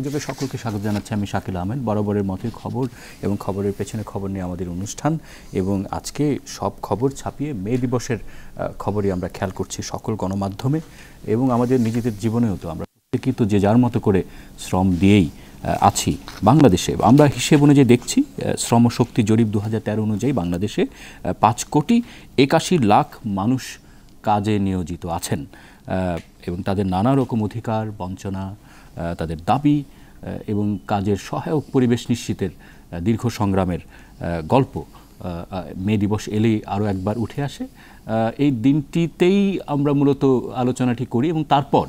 সংযোগে সকলকে স্বাগত জানাচ্ছি আমি শাকিল আহমেদ। বরাবরের মতোই খবর এবং খবরের পেছনে খবর নিয়ে আমাদের অনুষ্ঠান এবং আজকে সব খবর ছাপিয়ে মে দিবসের খবরই আমরা খেয়াল করছি সকল গণমাধ্যমে এবং আমাদের নিজেদের জীবনেও তো আমরা প্রত্যেকেই তো যে যার মতো করে শ্রম দিয়েই আছি বাংলাদেশে। আমরা হিসেব অনুযায়ী দেখছি শ্রমশক্তি শ্রম শক্তি জরিপ দু হাজার তেরো অনুযায়ী বাংলাদেশে পাঁচ কোটি একাশি লাখ মানুষ কাজে নিয়োজিত আছেন এবং তাদের নানা রকম অধিকার, বঞ্চনা তাদের দাবি এবং কাজের সহায়ক পরিবেশ নিশ্চিতের দীর্ঘ সংগ্রামের গল্প মে দিবস এলেই আরও একবার উঠে আসে। এই দিনটিতেই আমরা মূলত আলোচনাটি করি এবং তারপর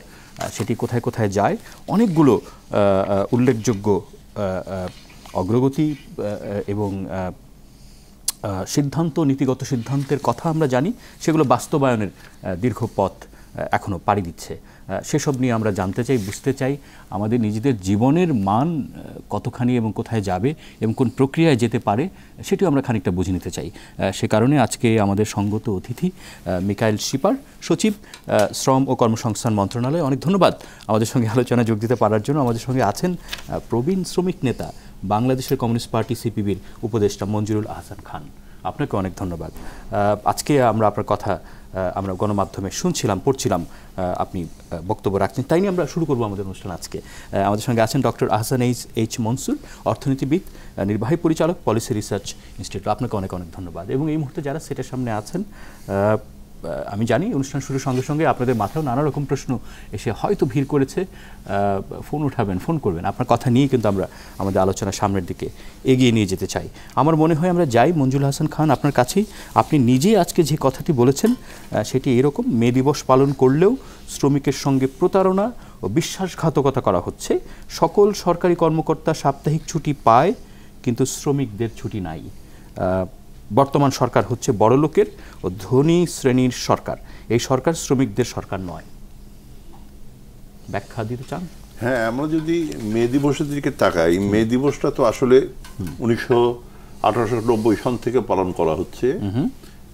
সেটি কোথায় কোথায় যায়, অনেকগুলো উল্লেখযোগ্য অগ্রগতি এবং সিদ্ধান্ত, নীতিগত সিদ্ধান্তের কথা আমরা জানি, সেগুলো বাস্তবায়নের দীর্ঘ পথ এখনও পাড়ি দিচ্ছে। সেসব নিয়ে আমরা জানতে চাই, বুঝতে চাই আমাদের নিজেদের জীবনের মান কতখানি এবং কোথায় যাবে এবং কোন প্রক্রিয়ায় যেতে পারে, সেটিও আমরা খানিকটা বুঝে নিতে চাই। সে কারণে আজকে আমাদের সঙ্গত অতিথি মিকাইল শিপার, সচিব শ্রম ও কর্মসংস্থান মন্ত্রণালয়। অনেক ধন্যবাদ আমাদের সঙ্গে আলোচনা যোগ দিতে পারার জন্য। আমাদের সঙ্গে আছেন প্রবীণ শ্রমিক নেতা বাংলাদেশের কমিউনিস্ট পার্টি সিপিবির উপদেষ্টা মঞ্জুরুল আহসান খান। আপনাকে অনেক ধন্যবাদ। আজকে আমরা আপনার কথা আমরা গণমাধ্যমে শুনছিলাম, পড়ছিলাম আপনি বক্তব্য রাখছেন। তাই নিয়ে আমরা শুরু করব আমাদের অনুষ্ঠান আজকে। আমাদের সঙ্গে আছেন doctor Ahsan H H Mansur, অর্থনীতিবিদ নির্বাহী পরিচালক, পলিসি রিসার্চ ইনস্টিটিউট। আপনাকে অনেক অনেক ধন্যবাদ। এবং এই মুহূর্তে যারা সেটার সামনে আছেন আমি জানি অনুষ্ঠান শুরুর সঙ্গে সঙ্গে আপনাদের মাথায় নানা রকম প্রশ্ন এসে হয়তো ভিড় করেছে। ফোন উঠাবেন, ফোন করবেন। আপনার কথা নিয়ে কিন্তু আমরা আমাদের আলোচনা সামনের দিকে এগিয়ে নিয়ে যেতে চাই। আমার মনে হয় আমরা যাই, মঞ্জুল হাসান খান আপনার কাছেই। আপনি নিজেই আজকে যে কথাটি বলেছেন সেটি এরকম, মে দিবস পালন করলেও শ্রমিকের সঙ্গে প্রতারণা ও বিশ্বাসঘাতকতা করা হচ্ছে। সকল সরকারি কর্মকর্তা সাপ্তাহিক ছুটি পায়, কিন্তু শ্রমিকদের ছুটি নাই। বর্তমান সরকার হচ্ছে বড় লোকের ও ধনী শ্রেণির সরকার। এই সরকার শ্রমিকদের সরকার নয়। ব্যাখ্যা দিতে চান? হ্যাঁ আমরা যদি মে দিবসের দিকে তাকাই মে দিবসটা তো আসলে উনিশশো আঠারোশো সন থেকে পালন করা হচ্ছে।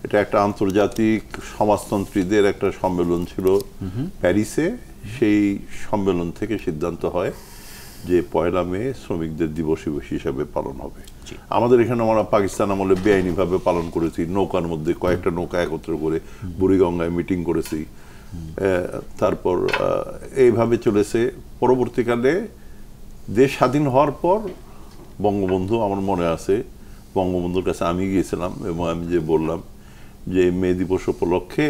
এটা একটা আন্তর্জাতিক সমাজতন্ত্রীদের একটা সম্মেলন ছিল প্যারিসে। সেই সম্মেলন থেকে সিদ্ধান্ত হয় যে পয়লা মে শ্রমিকদের দিবস হিসাবে পালন হবে। আমাদের এখানে আমরা পাকিস্তান আমলে বেআইনিভাবে পালন করেছি নৌকার মধ্যে কয়েকটা নৌকা একত্র করে বুড়িগঙ্গায় মিটিং করেছি। তারপর এইভাবে চলেছে। পরবর্তীকালে দেশ স্বাধীন হওয়ার পর বঙ্গবন্ধু আমার মনে আছে বঙ্গবন্ধুর কাছে আমি গিয়েছিলাম এবং আমি যে বললাম যে মে দিবস উপলক্ষে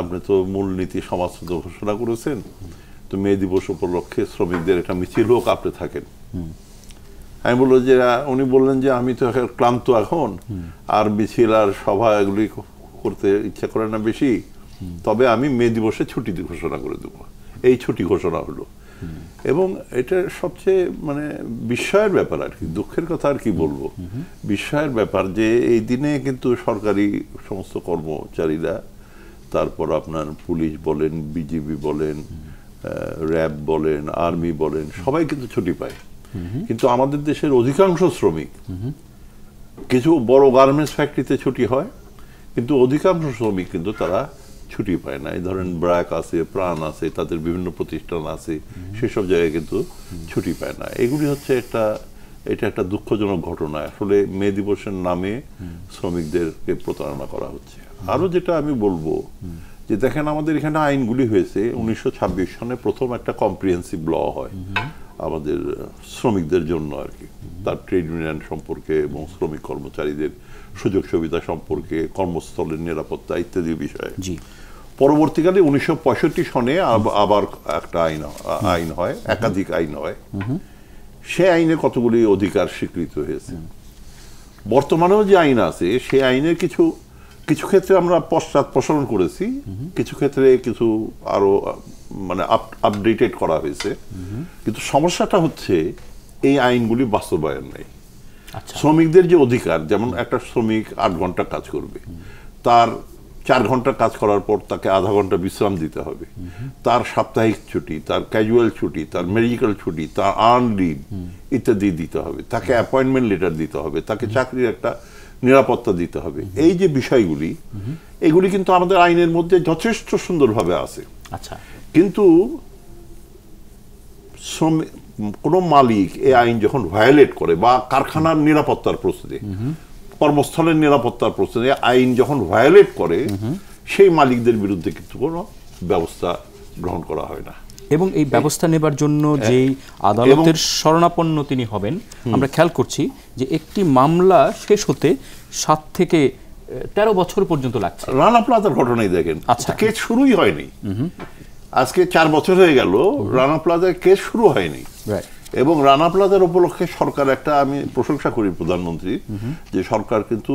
আপনি তো মূলনীতি সমাজতন্ত্র ঘোষণা করেছেন তো মে দিবস উপলক্ষে শ্রমিকদের একটা মিছিল হোক আপনি থাকেন। আমি বলল যে, উনি বললেন যে, আমি তো ক্লান্ত এখন। আর মিছিল আর সভা এগুলি করতে ইচ্ছা করে না বেশি। তবে আমি মে দিবসে ছুটি ঘোষণা করে দেবো। এই ছুটি ঘোষণা হলো। এবং এটা সবচেয়ে মানে বিস্ময়ের ব্যাপার আর কি, দুঃখের কথা আর কি বলব। বিস্ময়ের ব্যাপার যে, এই দিনে কিন্তু সরকারি সমস্ত কর্মচারীরা, তারপর আপনার পুলিশ বলেন, বিজিবি বলেন র্যাব বলেন, আর্মি বলেন, সবাই কিন্তু ছুটি পায়। কিন্তু আমাদের দেশের অধিকাংশ শ্রমিক কিছু বড় গার্মেন্টস ফ্যাক্টরিতে ছুটি হয় কিন্তু অধিকাংশ শ্রমিক কিন্তু তারা ছুটি পায় না। এই ধরেন ব্র্যাক আছে প্রাণ আছে তাদের বিভিন্ন প্রতিষ্ঠান আছে সেসব জায়গায় কিন্তু ছুটি পায় না। এগুলি হচ্ছে একটা এটা একটা দুঃখজনক ঘটনা। আসলে মে দিবসের নামে শ্রমিকদেরকে প্রতারণা করা হচ্ছে। আরও যেটা আমি বলব যে দেখেন আমাদের এখানে আইনগুলি হয়েছে উনিশশো সনে প্রথম একটা কম্প্রিহেন্সিভ ল হয়। আমাদের শ্রমিকদের জন্য আর কি। তার ট্রেড ইউনিয়ন সম্পর্কে এবং শ্রমিক কর্মচারীদের সুযোগ সুবিধা সম্পর্কে কর্মস্থলের নিরাপত্তা ইত্যাদি বিষয়ে। জি। পরবর্তীকালে উনিশশো সনে আবার একটা আইন আইন হয় একাধিক আইন হয়। সে আইনে কতগুলি অধিকার স্বীকৃত হয়েছে? বর্তমানেও যে আইন আছে সে আইনের কিছু কিছু ক্ষেত্রে আমরা পশ্চাৎ প্রসারণ করেছি। কিছু ক্ষেত্রে কিছু আরও আহ, মানে আপডেটেড করা হয়েছে। কিন্তু সমস্যাটা হচ্ছে এই আইনগুলি বাস্তবায়ন নেই। আচ্ছা। শ্রমিকদের যে অধিকার যেমন একটা শ্রমিক আট ঘণ্টা কাজ করবে তার চার ঘণ্টা কাজ করার পর তাকে আধা ঘণ্টা বিশ্রাম দিতে হবে। তার সাপ্তাহিক ছুটি তার ক্যাজুয়াল ছুটি তার মেডিকেল ছুটি তার আর্ন লিভ ইত্যাদি দিতে হবে। তাকে অ্যাপয়েন্টমেন্ট লেটার দিতে হবে তাকে চাকরির একটা নিরাপত্তা দিতে হবে। এই যে বিষয়গুলি এগুলি কিন্তু আমাদের আইনের মধ্যে যথেষ্ট সুন্দরভাবে আছে। আচ্ছা। কিন্তু কোনো মালিক এই আইন যখন ভায়োলেট করে বা কারখানার নিরাপত্তার প্রশ্নে কর্মস্থলের নিরাপত্তার প্রশ্নে আইন যখন ভায়োলেট করে সেই মালিকদের বিরুদ্ধে কিন্তু কোনো ব্যবস্থা গ্রহণ করা হয় না। এবং এই ব্যবস্থা নেবার জন্য যেই আদালতের শরণাপন্ন তিনি হবেন আমরা খেয়াল করছি যে একটি মামলা শেষ হতে সাত থেকে তেরো বছর পর্যন্ত লাগছে। রানা প্লাজার ঘটনাই দেখেন। আচ্ছা। কেস শুরুই হয়নি। আজকে চার বছর হয়ে গেল রানা প্লাজার কেস শুরু হয়নি। এবং রানা প্লাজার উপলক্ষে সরকার একটা আমি প্রশংসা করি প্রধানমন্ত্রী যে সরকার কিন্তু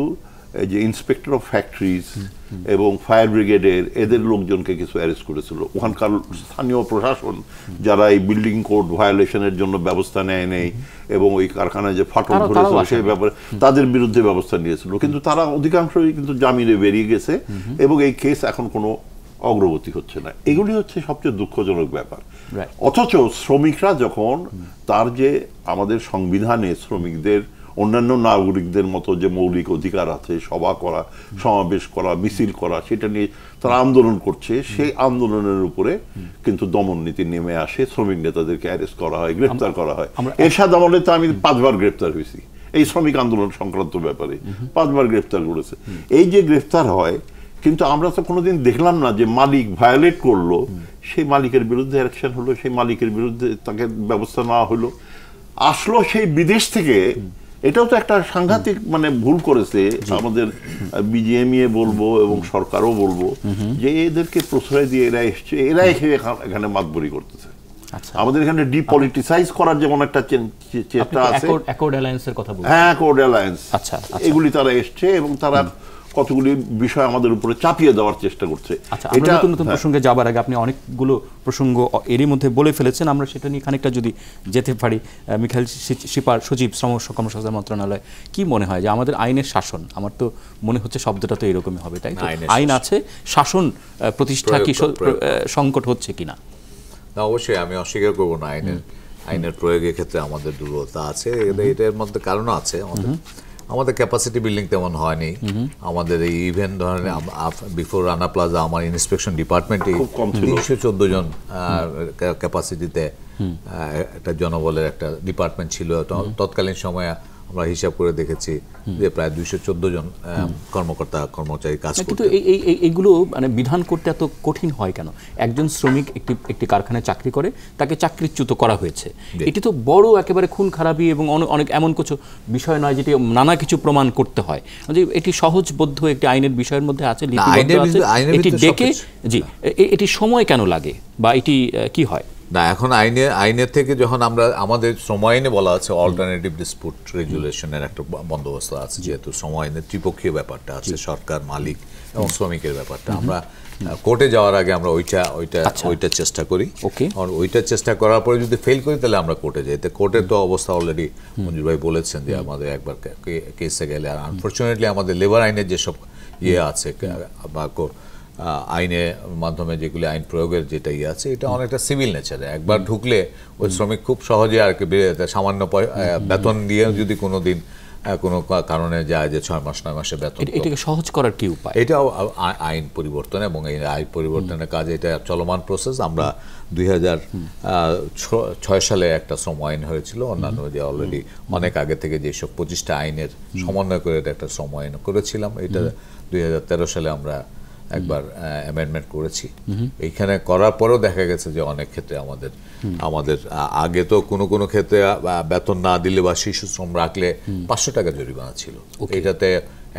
এই যে ইন্সপেক্টর অফ ফ্যাক্টরিজ এবং ফায়ার ব্রিগেডের এদের লোকজনকে কিছু অ্যারেস্ট করেছিল। ওখানকার স্থানীয় প্রশাসন যারা এই বিল্ডিং কোড ভায়োলেশনের জন্য ব্যবস্থা নেয় নেই এবং ওই কারখানায় যে ফাটল ধরেছিল সেই ব্যাপারে তাদের বিরুদ্ধে ব্যবস্থা নিয়েছিল। কিন্তু তারা অধিকাংশই কিন্তু জামিনে বেরিয়ে গেছে এবং এই কেস এখন কোনো অগ্রগতি হচ্ছে না। এগুলি হচ্ছে সবচেয়ে দুঃখজনক ব্যাপার। অথচ শ্রমিকরা যখন তার যে আমাদের সংবিধানে শ্রমিকদের অন্যান্য নাগরিকদের মতো যে মৌলিক অধিকার আছে সভা করা সমাবেশ করা মিছিল করা সেটা নিয়ে তারা আন্দোলন করছে সেই আন্দোলনের উপরে কিন্তু দমন নীতি নেমে আসে শ্রমিক নেতাদেরকে অ্যারেস্ট করা হয় গ্রেফতার করা হয়। এরশাদ আমলে তো আমি পাঁচবার গ্রেফতার হয়েছি। এই শ্রমিক আন্দোলন সংক্রান্ত ব্যাপারে পাঁচবার গ্রেফতার করেছে। এই যে গ্রেফতার হয় কিন্তু আমরা তো কোনোদিন দেখলাম না যে মালিক ভায়োলেট করল সেই মালিকের বিরুদ্ধে অ্যাকশন হলো সেই মালিকের বিরুদ্ধে তাকে ব্যবস্থা নেওয়া হলো। আসলো সেই বিদেশ থেকে এটাও তো একটা সাংঘাতিক মানে ভুল করেছে আমাদের বিজিএমইএ বলব এবং সরকারও বলব যে এদেরকে প্রশ্রয় দিয়ে এরা এসছে এরা এসে এখা- এখানে মাতবরি করতেছে। আচ্ছা। আমাদের এখানে ডিপলিটিসাইজ করার যেমন একটা চেষ্টা আছে। অ্যাকর্ড অ্যালায়েন্সের কথা বলছেন? হ্যাঁ অ্যালায়েন্স আচ্ছা, আচ্ছা। এগুলি তারা এসছে এবং তারা কতগুলি বিষয় আমাদের উপরে চাপিয়ে দেওয়ার চেষ্টা করছে। আচ্ছা নতুন নতুন প্রসঙ্গে যাবার আগে আপনি অনেকগুলো প্রসঙ্গ এরই মধ্যে বলে ফেলেছেন। আমরা সেটা নিয়ে খানিকটা যদি যেতে পারি মিখাইল শিপার সচিব শ্রম কর্মসংস্থান মন্ত্রণালয় কি মনে হয় যে আমাদের আইনের শাসন? আমার তো মনে হচ্ছে শব্দটা তো এরকমই হবে তাই আইন আছে শাসন আহ, প্রতিষ্ঠা কি সংকট হচ্ছে কিনা? না অবশ্যই আমি অস্বীকার করব না আইনের আইনের প্রয়োগের ক্ষেত্রে আমাদের দুর্বলতা আছে। এটা- এটার মধ্যে কারণও আছে আমাদের আমাদের ক্যাপাসিটি বিল্ডিং তেমন হয়নি। আমাদের এই ইভেন্ট ধরনের বিফোর রানা প্লাজা আমার ইন্সপেকশন ডিপার্টমেন্টে খুব কম ছিল। তিনশো চোদ্দ জন ক্যাপাসিটিতে একটা জনবলের একটা ডিপার্টমেন্ট ছিল। তৎকালীন সময়ে আমরা হিসাব করে দেখেছি যে প্রায় দুইশো চোদ্দ জন কর্মকর্তা কর্মচারী কাজ কিন্তু এই এই এই- এইগুলো মানে বিধান করতে এত কঠিন হয় কেন? একজন শ্রমিক একটি একটি কারখানায় চাকরি করে তাকে চাকরিচ্যুত করা হয়েছে। এটি তো বড় একেবারে খুন খারাপি এবং অনেক এমন কিছু বিষয় নয় যেটি নানা কিছু প্রমাণ করতে হয়। যে এটি সহজবোধ্য একটি আইনের বিষয়ের মধ্যে আছে এটি ডেকে জি এটি সময় কেন লাগে? বা এটি কি হয়? না এখন আইনে আইনের থেকে যখন আমরা আমাদের শ্রম আইনে বলা আছে অল্টারনেটিভ ডিসপুট রেজুলেশনের একটা বন্দোবস্ত আছে যেহেতু শ্রম আইনের ত্রিপক্ষীয় ব্যাপারটা আছে সরকার মালিক এবং শ্রমিকের ব্যাপারটা। আমরা কোর্টে যাওয়ার আগে আমরা ওইটা ওইটা আচ্ছা। ওইটা চেষ্টা করি। ওকে। আর ওইটা চেষ্টা করার পরে যদি ফেল করি তাহলে আমরা কোর্টে যাই। তো কোর্টের তো অবস্থা অলরেডি মঞ্জুর ভাই বলেছেন যে আমাদের একবার কেসে গেলে। আর আনফর্চুনেটলি আমাদের লেবার আইনের যেসব ইয়ে আছে বা আইনের মাধ্যমে যেগুলি আইন প্রয়োগের যেটা ইয়ে আছে এটা অনেকটা সিভিল নেচারে একবার ঢুকলে ওই শ্রমিক খুব সহজে আর কি যেতে- সামান্য বেতন দিয়ে যদি কোনো দিন কোনো কারণে যায় যে ছয় মাস নয় মাসে বেতন এটাকে সহজ করার কি উপায়? এটাও আইন পরিবর্তন এবং এই আইন পরিবর্তনের কাজে এটা চলমান প্রসেস আমরা দুই হাজার ছয় সালে একটা শ্রম আইন হয়েছিল অন্যান্য যে অলরেডি অনেক আগে থেকে যেসব পঁচিশটা আইনের সমন্বয় করে একটা শ্রম আইন করেছিলাম এটা দুই হাজার তেরো সালে আমরা একবার অ্যামেন্ডমেন্ট করেছি। এইখানে করার পরেও দেখা গেছে যে অনেক ক্ষেত্রে আমাদের আমাদের আগে তো কোনো কোনো ক্ষেত্রে বেতন না দিলে বা শিশু শ্রম রাখলে পাঁচশো টাকা জরিমানা ছিল। এটাতে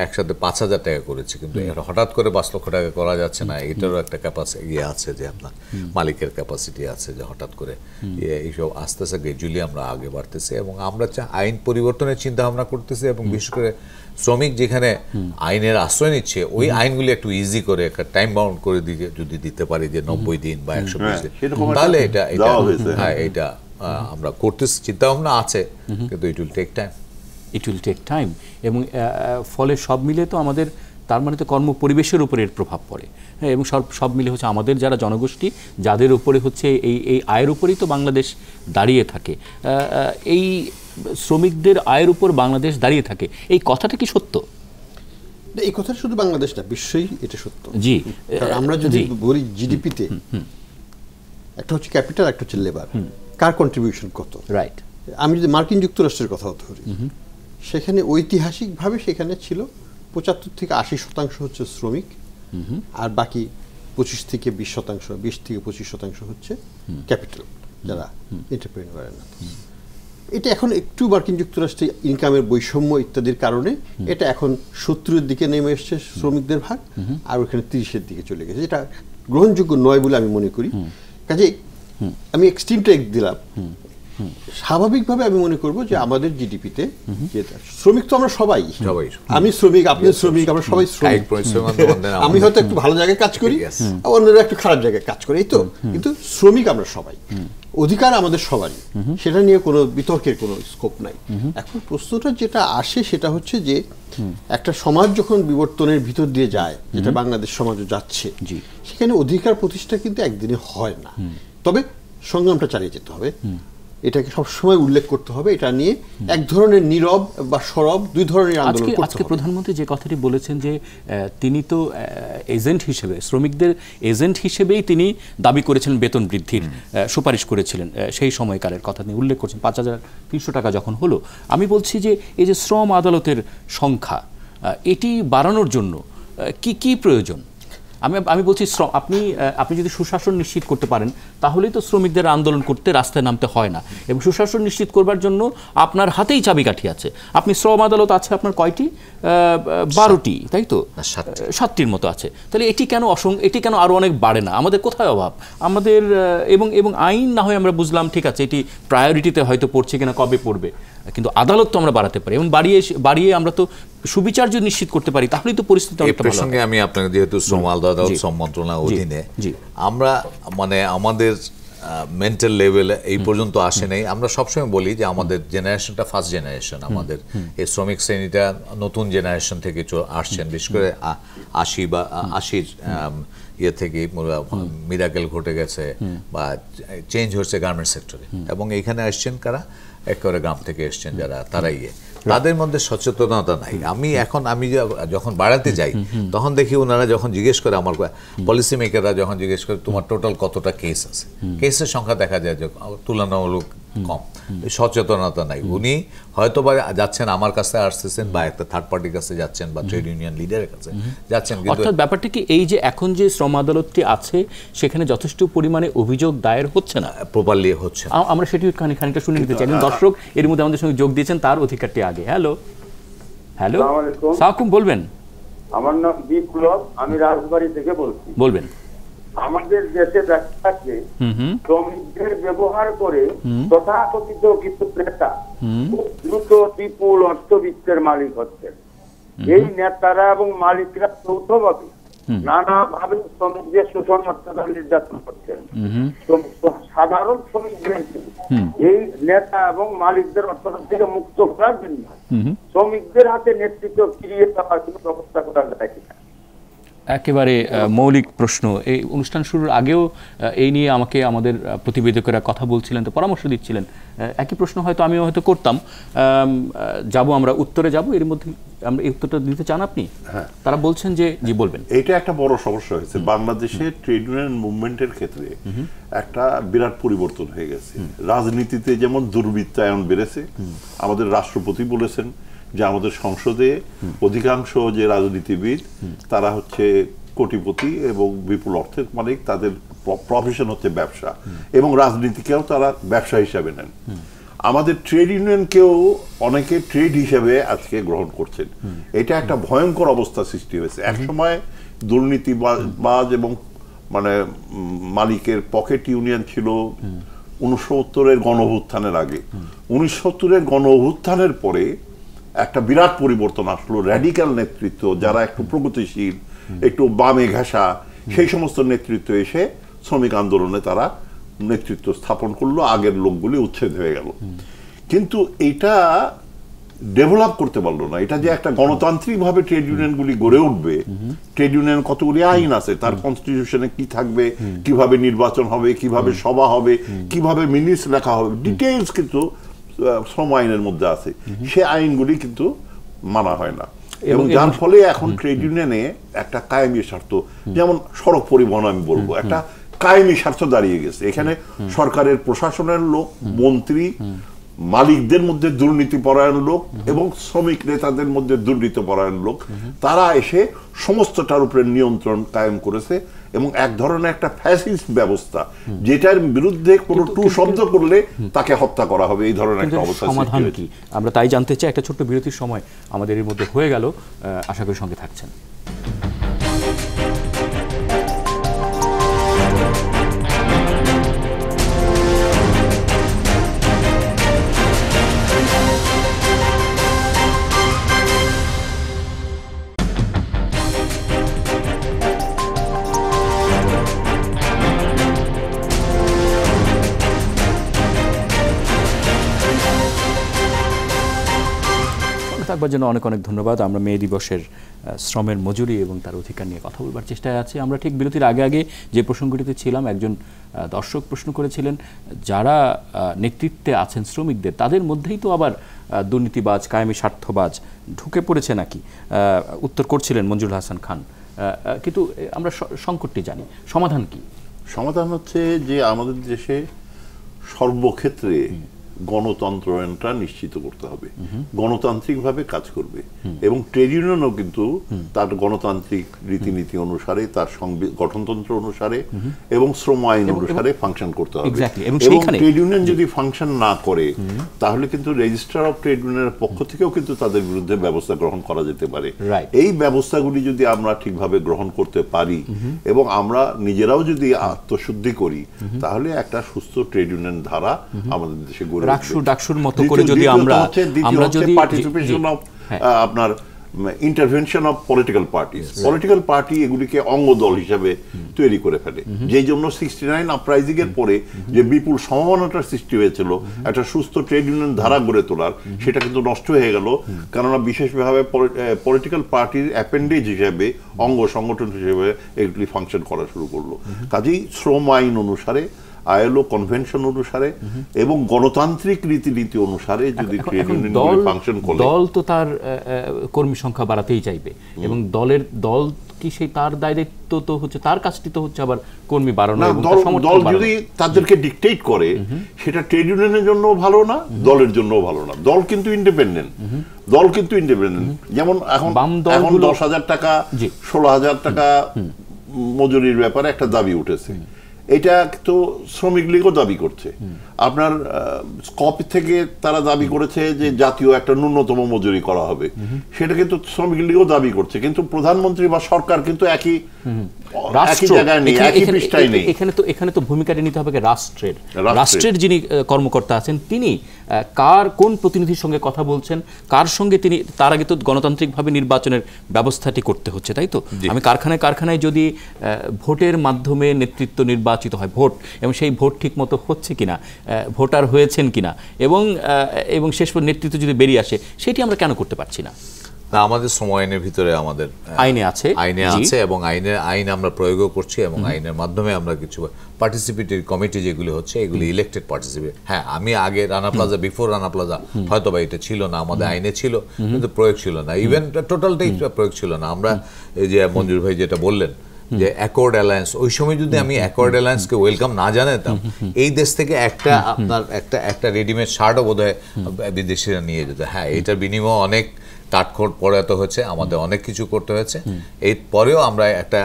একসাথে পাঁচ হাজার টাকা করেছি কিন্তু হঠাৎ করে পাঁচ লক্ষ টাকা করা যাচ্ছে না। এটারও একটা ক্যাপাসিটি ইয়ে আছে যে আপনার মালিকের ক্যাপাসিটি আছে যে হঠাৎ করে ইয়ে এইসব আস্তে আস্তে গ্রেজুয়ালি আমরা আগে বাড়তেছি এবং আমরা আইন পরিবর্তনের চিন্তা ভাবনা করতেছি এবং বিশেষ করে শ্রমিক যেখানে আইনের আশ্রয় নিচ্ছে ওই আইনগুলি একটু ইজি করে একটা টাইম বাউন্ড করে দিয়ে যদি দিতে পারি যে নব্বই দিন বা একশো বিশ দিন। তাহলে এটা এটা হ্যাঁ এটা আহ, আমরা করতে চিন্তা ভাবনা আছে কিন্তু it will take time it will take time এবং ফলে সব মিলে তো আমাদের তার মানে তো কর্ম পরিবেশের উপরে এর প্রভাব পড়ে। হ্যাঁ এবং সব সব মিলে হচ্ছে আমাদের যারা জনগোষ্ঠী যাদের উপরে হচ্ছে এই এই আয়ের উপরেই তো বাংলাদেশ দাঁড়িয়ে থাকে। এই শ্রমিকদের আয়ের উপর বাংলাদেশ দাঁড়িয়ে থাকে। এই কথাটা কি সত্য? এই কথা শুধু বাংলাদেশ না বিশ্বই এটা সত্য। জি আমরা যদি। বলি জিডিপিতে একটা হচ্ছে ক্যাপিটাল একটা হচ্ছে লেবার কার কন্ট্রিবিউশন কত? রাইট আমি যদি মার্কিন যুক্তরাষ্ট্রের কথা ধরি সেখানে ঐতিহাসিকভাবে সেখানে ছিল পঁচাত্তর থেকে আশি শতাংশ হচ্ছে শ্রমিক আর বাকি পঁচিশ থেকে বিশ শতাংশ বিশ থেকে পঁচিশ শতাংশ হচ্ছে ক্যাপিটাল যারা এন্টারপ্রেনিউর এটা এখন একটু মার্কিন যুক্তরাষ্ট্রে ইনকামের বৈষম্য ইত্যাদির কারণে এটা এখন সত্তরের দিকে নেমে এসছে শ্রমিকদের ভাগ আর ওখানে তিরিশের দিকে চলে গেছে। এটা গ্রহণযোগ্য নয় বলে আমি মনে করি। কাজে আমি এক্সট্রিমটা দিলাম। স্বাভাবিকভাবে আমি মনে করব যে আমাদের জিডিপিতে শ্রমিক তো আমরা সবাই। সবাই। আমি শ্রমিক আপনি শ্রমিক আমরা সবাই শ্রমিক। আমি হয়তো একটু ভালো জায়গায় কাজ করি অন্যরা একটু খারাপ জায়গায় কাজ করে এই তো। কিন্তু শ্রমিক আমরা সবাই। অধিকার আমাদের সবারই। সেটা নিয়ে কোনো বিতর্কের কোনো স্কোপ নাই। এখন প্রশ্নটা যেটা আসে সেটা হচ্ছে যে একটা সমাজ যখন বিবর্তনের ভিতর দিয়ে যায় যেটা বাংলাদেশ সমাজও যাচ্ছে। সেখানে অধিকার প্রতিষ্ঠা কিন্তু একদিনে হয় না। তবে সংগ্রামটা চালিয়ে যেতে হবে। এটাকে সবসময় উল্লেখ করতে হবে এটা নিয়ে এক ধরনের নীরব বা সরব দুই ধরনের আন্দোলন আজকে করতে আজকে প্রধানমন্ত্রী যে কথাটি বলেছেন যে তিনি তো এজেন্ট হিসেবে শ্রমিকদের এজেন্ট হিসেবেই তিনি দাবি করেছিলেন বেতন বৃদ্ধির সুপারিশ করেছিলেন সেই সময়কালের কথা তিনি উল্লেখ করছেন। পাঁচ হাজার তিনশো টাকা যখন হলো আমি বলছি যে এই যে শ্রম আদালতের সংখ্যা এটি বাড়ানোর জন্য কি কি প্রয়োজন? আমি আমি বলছি শ্রম আপনি আপনি যদি সুশাসন নিশ্চিত করতে পারেন তাহলেই তো শ্রমিকদের আন্দোলন করতে রাস্তায় নামতে হয় না। এবং সুশাসন নিশ্চিত করবার জন্য আপনার হাতেই চাবিকাঠি আছে। আপনি শ্রম আদালত আছে আপনার কয়টি? বারোটি তাই তো? সাতটির মতো আছে। তাহলে এটি কেন অসং এটি কেন আরও অনেক বাড়ে না? আমাদের কোথায় অভাব? আমাদের এবং এবং আইন না হয় আমরা বুঝলাম ঠিক আছে এটি প্রায়োরিটিতে হয়তো পড়ছে কিনা কবে পড়বে? কিন্তু আদালত তো আমরা বাড়াতে পারি। এবং বাড়িয়ে বাড়িয়ে আমরা তো সুবিচার যদি নিশ্চিত করতে পারি তাহলেই তো পরিস্থিতি অনেকটা ভালো। প্রসঙ্গে আমি আপনাকে যেহেতু শ্রম আদালত শ্রম মন্ত্রণালয় অধীনে আমরা মানে আমাদের মেন্টাল লেভেলে এই পর্যন্ত আসে নাই। আমরা সবসময় বলি যে আমাদের জেনারেশনটা ফার্স্ট জেনারেশন আমাদের এই শ্রমিক শ্রেণীটা নতুন জেনারেশন থেকে আসছেন। বিশেষ করে আশি বা আশির ইয়ে থেকে মিরাকেল ঘটে গেছে বা চেঞ্জ হচ্ছে গার্মেন্ট সেক্টরে এবং এখানে আসছেন কারা? একেবারে গ্রাম থেকে এসছেন যারা তারা ইয়ে তাদের মধ্যে সচেতনতা নাই। আমি এখন আমি য- যখন বাড়াতে যাই তখন দেখি ওনারা যখন জিজ্ঞেস করে আমার পলিসি মেকাররা যখন জিজ্ঞেস করে তোমার টোটাল কতটা কেস আছে? কেসের সংখ্যা দেখা যায় যে তুলনামূলক কম। সচেতনতা নাই। উনি হয়তো বা যাচ্ছেন আমার কাছে আসতেছেন বা একটা থার্ড পার্টির কাছে যাচ্ছেন বা ট্রেড ইউনিয়ন লিডারের কাছে যাচ্ছেন অর্থাৎ ব্যাপারটা কি এই যে এখন যে শ্রম আদালতটি আছে সেখানে যথেষ্ট পরিমাণে অভিযোগ দায়ের হচ্ছে না? প্রপারলি হচ্ছে আমরা সেটি খানি- খানিকটা শুনে নিতে চাই দর্শক এর মধ্যে আমাদের সঙ্গে যোগ দিয়েছেন তার অধিকারটি আগে। হ্যালো হ্যালো আসসালামু আলাইকুম। সাকুম বলবেন? আমার নাম বিপ্লব আমি রাজবাড়ি থেকে বলছি। বলবেন। আমাদের দেশে দেখা যাচ্ছে হুম হুম। শ্রমিকদের ব্যবহার করে তথাকথিত কিছু নেতা খুব দ্রুত বিপুল অর্থবিত্তের মালিক হচ্ছেন। এই নেতারা এবং মালিকরা যৌথভাবে নানাভাবে শ্রমিকদের শোষণ অত্যাচার নির্যাতন করছেন। সাধারণ শ্রমিকদের এই নেতা এবং মালিকদের অত্যাচার থেকে মুক্ত করার জন্য শ্রমিকদের হাতে নেতৃত্ব ফিরিয়ে দেওয়ার কোনো ব্যবস্থা করা যায় কিনা? একেবারে মৌলিক প্রশ্ন। এই অনুষ্ঠান শুরুর আগেও এই নিয়ে আমাকে আমাদের প্রতিবেদকেরা কথা বলছিলেন তো পরামর্শ দিচ্ছিলেন। একই প্রশ্ন হয়তো আমিও হয়তো করতাম। যাব আমরা উত্তরে যাব। এর মধ্যে আমরা এই উত্তরটা দিতে চান আপনি? তারা বলছেন যে জি বলবেন। এটা একটা বড় সমস্যা হয়েছে। বাংলাদেশে ট্রেড ইউনিয়ন মুভমেন্টের ক্ষেত্রে একটা বিরাট পরিবর্তন হয়ে গেছে। রাজনীতিতে যেমন দুর্বৃত্তায়ন বেড়েছে আমাদের রাষ্ট্রপতি বলেছেন যে আমাদের সংসদে অধিকাংশ যে রাজনীতিবিদ তারা হচ্ছে কোটিপতি এবং বিপুল অর্থের মালিক তাদের প্রফেশন হচ্ছে ব্যবসা এবং রাজনীতিকেও তারা ব্যবসা হিসাবে নেন। আমাদের ট্রেড ইউনিয়নকেও অনেকে ট্রেড হিসেবে আজকে গ্রহণ করছেন। এটা একটা ভয়ঙ্কর অবস্থা সৃষ্টি হয়েছে। এক সময় দুর্নীতিবাজ এবং মানে মালিকের পকেট ইউনিয়ন ছিল উনসত্তরের গণ অভ্যুত্থানের আগে। উনিশসত্তরের গণ অভ্যুত্থানের পরে একটা বিরাট পরিবর্তন আসলো র্যাডিক্যাল নেতৃত্ব, যারা একটু প্রগতিশীল, একটু বামে ঘেঁষা, সেই সমস্ত নেতৃত্ব এসে শ্রমিক আন্দোলনে তারা নেতৃত্ব স্থাপন করল, আগের লোকগুলি উচ্ছেদ হয়ে গেল। কিন্তু এটা ডেভেলপ করতে পারল না। এটা যে একটা গণতান্ত্রিক ভাবে ট্রেড ইউনিয়নগুলি গড়ে উঠবে ট্রেড ইউনিয়ন কতগুলি আইন আছে, তার কনস্টিটিউশনে কি থাকবে, কীভাবে নির্বাচন হবে, কীভাবে সভা হবে, কীভাবে মিনিটস লেখা হবে ডিটেইলস কিন্তু শ্রম আইনের মধ্যে আছে। সে আইনগুলি কিন্তু মানা হয় না। এবং যার ফলে এখন ট্রেড ইউনিয়নে একটা কায়েমি স্বার্থ যেমন সড়ক পরিবহন আমি বলব একটা কায়েমি স্বার্থ দাঁড়িয়ে গেছে। এখানে সরকারের প্রশাসনের লোক মন্ত্রী মালিকদের মধ্যে দুর্নীতি পরায়ণ লোক এবং শ্রমিক নেতাদের মধ্যে দুর্নীতি পরায়ণ লোক তারা এসে সমস্তটার উপরে নিয়ন্ত্রণ কায়েম করেছে। এবং এক ধরনের একটা ফ্যাসিস্ট ব্যবস্থা যেটার বিরুদ্ধে কোনো টু শব্দ করলে তাকে হত্যা করা হবে এই ধরনের একটা অবস্থা সমাধান কি? আমরা তাই জানতে চাই একটা ছোট্ট বিরতির সময় আমাদের এর মধ্যে হয়ে গেল আশা করি সঙ্গে থাকছেন। থাকবার জন্য অনেক অনেক ধন্যবাদ। আমরা মে দিবসের শ্রমের মজুরি এবং তার অধিকার নিয়ে কথা বলবার চেষ্টায় আছি। আমরা ঠিক বিরতির আগে আগে যে প্রসঙ্গটিতে ছিলাম একজন দর্শক প্রশ্ন করেছিলেন যারা নেতৃত্বে আছেন শ্রমিকদের তাদের মধ্যেই তো আবার দুর্নীতিবাজ কায়েমি স্বার্থবাজ ঢুকে পড়েছে নাকি? উত্তর করছিলেন মঞ্জুর হাসান খান। কিন্তু আমরা সংকটটি জানি। সমাধান কি? সমাধান হচ্ছে যে আমাদের দেশে সর্বক্ষেত্রে গণতন্ত্রটা নিশ্চিত করতে হবে। গণতান্ত্রিকভাবে কাজ করবে। এবং ট্রেড ইউনিয়নও কিন্তু তার গণতান্ত্রিক রীতিনীতি অনুসারে তার গঠনতন্ত্র অনুসারে এবং শ্রম আইন অনুসারে ফাংশন করতে হবে। এবং ট্রেড ইউনিয়ন যদি ফাংশন না করে তাহলে কিন্তু রেজিস্ট্রার অফ ট্রেড ইউনিয়নের পক্ষ থেকেও কিন্তু তাদের বিরুদ্ধে ব্যবস্থা গ্রহণ করা যেতে পারে. এই ব্যবস্থাগুলি যদি আমরা ঠিকভাবে গ্রহণ করতে পারি এবং আমরা নিজেরাও যদি আত্মশুদ্ধি করি তাহলে একটা সুস্থ ট্রেড ইউনিয়ন ধারা আমাদের দেশে গড়ে। রাকসু ডাকসুর মতো করে যদি আমরা আমরা যদি পার্টিসিপেশন অফ হ্যাঁ। আপনার intervention of political party political party এগুলিকে অঙ্গ দল হিসাবে তৈরি করে ফেলে। যেই জন্য সিক্সটি নাইন আপরাইজিং এর পরে যে বিপুল সম্ভাবনাটার সৃষ্টি হয়েছিল একটা সুস্থ ট্রেড ইউনিয়ন ধারা গড়ে তোলার সেটা কিন্তু নষ্ট হয়ে গেল। কেননা বিশেষভাবে পলিটিক্যাল পার্টির অ্যাপেন্ডেজ হিসেবে অঙ্গ সংগঠন হিসেবে এগুলি ফাংশন করা শুরু করল। কাজেই শ্রম আইন অনুসারে আইএলও কনভেনশন অনুসারে এবং গণতান্ত্রিক রীতিনীতি অনুসারে যদি ফাংশন করে। দল তো তার কর্মী সংখ্যা বাড়াতেই চাইবে। এবং দলের দল কি সেই তার দায়িত্ব তো হচ্ছে তার কাজটি তো হচ্ছে আবার কর্মী বাড়ানো দল দল যদি তাদেরকে ডিকটেট করে সেটা ট্রেড ইউনিয়নের জন্য ভালো না দলের জন্য ভালো না। দল কিন্তু ইন্ডিপেন্ডেন্ট দল কিন্তু ইন্ডিপেন্ডেন্ট যেমন এখন দশ হাজার টাকা। ষোলো হাজার টাকা মজুরির ব্যাপারে একটা দাবি উঠেছে। এটা তো শ্রমিক লীগও দাবি করছে। আপনার স্কপ থেকে তারা দাবি করেছে যে জাতীয় একটা ন্যূনতম মজুরি করা হবে। সেটা কিন্তু শ্রমিক লীগও দাবি করছে কিন্তু প্রধানমন্ত্রী বা সরকার কিন্তু একই এখানে- তো এখানে তো ভূমিকাটা নিতে হবে রাষ্ট্রের? রাষ্ট্রের। যিনি কর্মকর্তা আছেন তিনি কার কোন প্রতিনিধির সঙ্গে কথা বলছেন কার সঙ্গে তিনি তার আগে তো গণতান্ত্রিকভাবে নির্বাচনের ব্যবস্থাটি করতে হচ্ছে তাই তো? আমি কারখানায় কারখানায় যদি আহ, ভোটের মাধ্যমে নেতৃত্ব নির্বাচিত হয় ভোট এবং সেই ভোট ঠিক মতো হচ্ছে কিনা ভোটার হয়েছেন কিনা? এবং এবং শেষ পর্যন্ত নেতৃত্ব যদি বেরিয়ে আসে সেটি আমরা কেন করতে পারছি না? না আমাদের শ্রম আইনের ভিতরে আমাদের আইনে আছে। আইনে আছে এবং আইনের আইন আমরা প্রয়োগও করছি এবং আইনের মাধ্যমে আমরা কিছু পার্টিসিপেটরি কমিটি যেগুলি হচ্ছে এগুলি ইলেক্টেড পার্টিসিপেট হ্যাঁ আমি আগে Rana Plaza before Rana Plaza হয়তো বা এটা ছিল না আমাদের আইনে ছিল কিন্তু প্রয়োগ ছিল না। ইভেন টোটালটাই প্রয়োগ ছিল না। আমরা এই যে মঞ্জুর ভাই যেটা বললেন যে অ্যাকর্ড অ্যালায়েন্স ওই সময় যদি আমি অ্যাকর্ড অ্যালায়েন্সকে ওয়েলকাম না জানাতাম, এই দেশ থেকে একটা আপনার একটা একটা রেডিমেড শার্টও বোধ হয় বিদেশিরা নিয়ে যেত। হ্যাঁ এটার বিনিময় অনেক কাঠখোট পড়াতে হয়েছে আমাদের অনেক কিছু করতে হয়েছে। এর পরেও আমরা একটা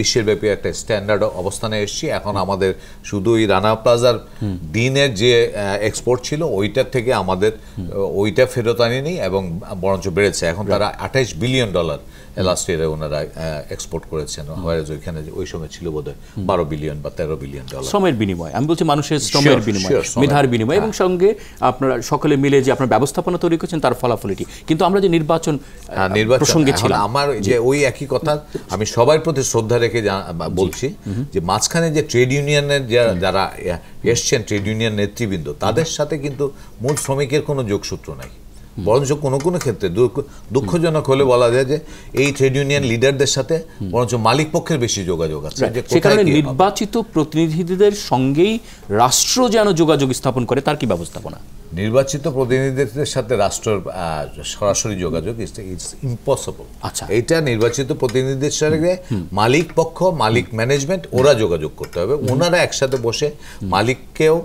বিশ্বব্যাপী একটা স্ট্যান্ডার্ড অবস্থানে এসেছি। এখন আমাদের শুধু এই রানা প্লাজার দিনের যে এক্সপোর্ট ছিল ওইটার থেকে আমাদের ওইটা ফেরত আনেনি এবং বরঞ্চ বেড়েছে। এখন তারা আঠাইশ বিলিয়ন ডলার লাস্ট ইয়ারে ওনারা এক্সপোর্ট করেছেন। হোয়ারেজ ওইখানে ওই সময় ছিল বোধহয় বারো বিলিয়ন বা তেরো বিলিয়ন ডলার শ্রমের বিনিময়। আমি বলছি মানুষের শ্রমের বিনিময় মেধার বিনিময়। এবং সঙ্গে আপনারা সকলে মিলে যে আপনার ব্যবস্থাপনা তৈরি করছেন তার ফলাফলটি। কিন্তু আমরা যে নির্বাচন হ্যাঁ, প্রসঙ্গে ছিলাম। আমার যে ওই একই কথা আমি সবার প্রতি শ্রদ্ধা রেখে বলছি যে মাঝখানে যে ট্রেড ইউনিয়নের যারা এসছেন ট্রেড ইউনিয়ন নেতৃবৃন্দ তাদের সাথে কিন্তু মূল শ্রমিকের কোনো যোগসূত্র নাই। বরঞ্চ কোনো কোনো ক্ষেত্রে দুঃখজনক হলে বলা যায় যে এই ট্রেড ইউনিয়ন লিডারদের সাথে বরঞ্চ মালিক পক্ষের বেশি যোগাযোগ আছে। যে সে কারণে নির্বাচিত প্রতিনিধিদের সঙ্গেই রাষ্ট্র যেন যোগাযোগ স্থাপন করে তার কি ব্যবস্থাপনা? নির্বাচিত প্রতিনিধিদের সাথে রাষ্ট্রের সরাসরি যোগাযোগ ইটস ইম্পসিবল আচ্ছা। এটা নির্বাচিত প্রতিনিধিদের সাথে মালিক পক্ষ মালিক ম্যানেজমেন্ট ওরা যোগাযোগ করতে হবে। ওনারা একসাথে বসে মালিককেও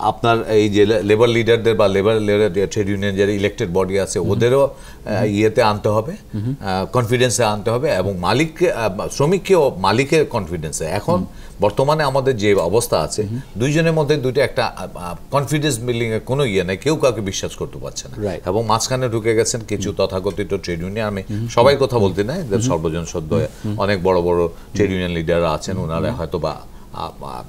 আপনার এই যে লেবার লিডারদের বা লেবার ট্রেড ইউনিয়ন যারা ইলেক্টেড বডি আছে ওদেরও ইয়েতে আনতে হবে কনফিডেন্সে আনতে হবে এবং মালিককে শ্রমিককেও মালিকের কনফিডেন্সে এখন বর্তমানে আমাদের যে অবস্থা আছে দুইজনের মধ্যে দুইটা একটা কনফিডেন্স বিল্ডিং এর কোনো ইয়ে নেই কেউ কাউকে বিশ্বাস করতে পারছে না। এবং মাঝখানে ঢুকে গেছেন কিছু তথাকথিত ট্রেড ইউনিয়ন আমি সবাই কথা বলতে নাই সর্বজন সদ্য অনেক বড় বড় ট্রেড ইউনিয়ন লিডাররা আছেন ওনারা হয়তো বা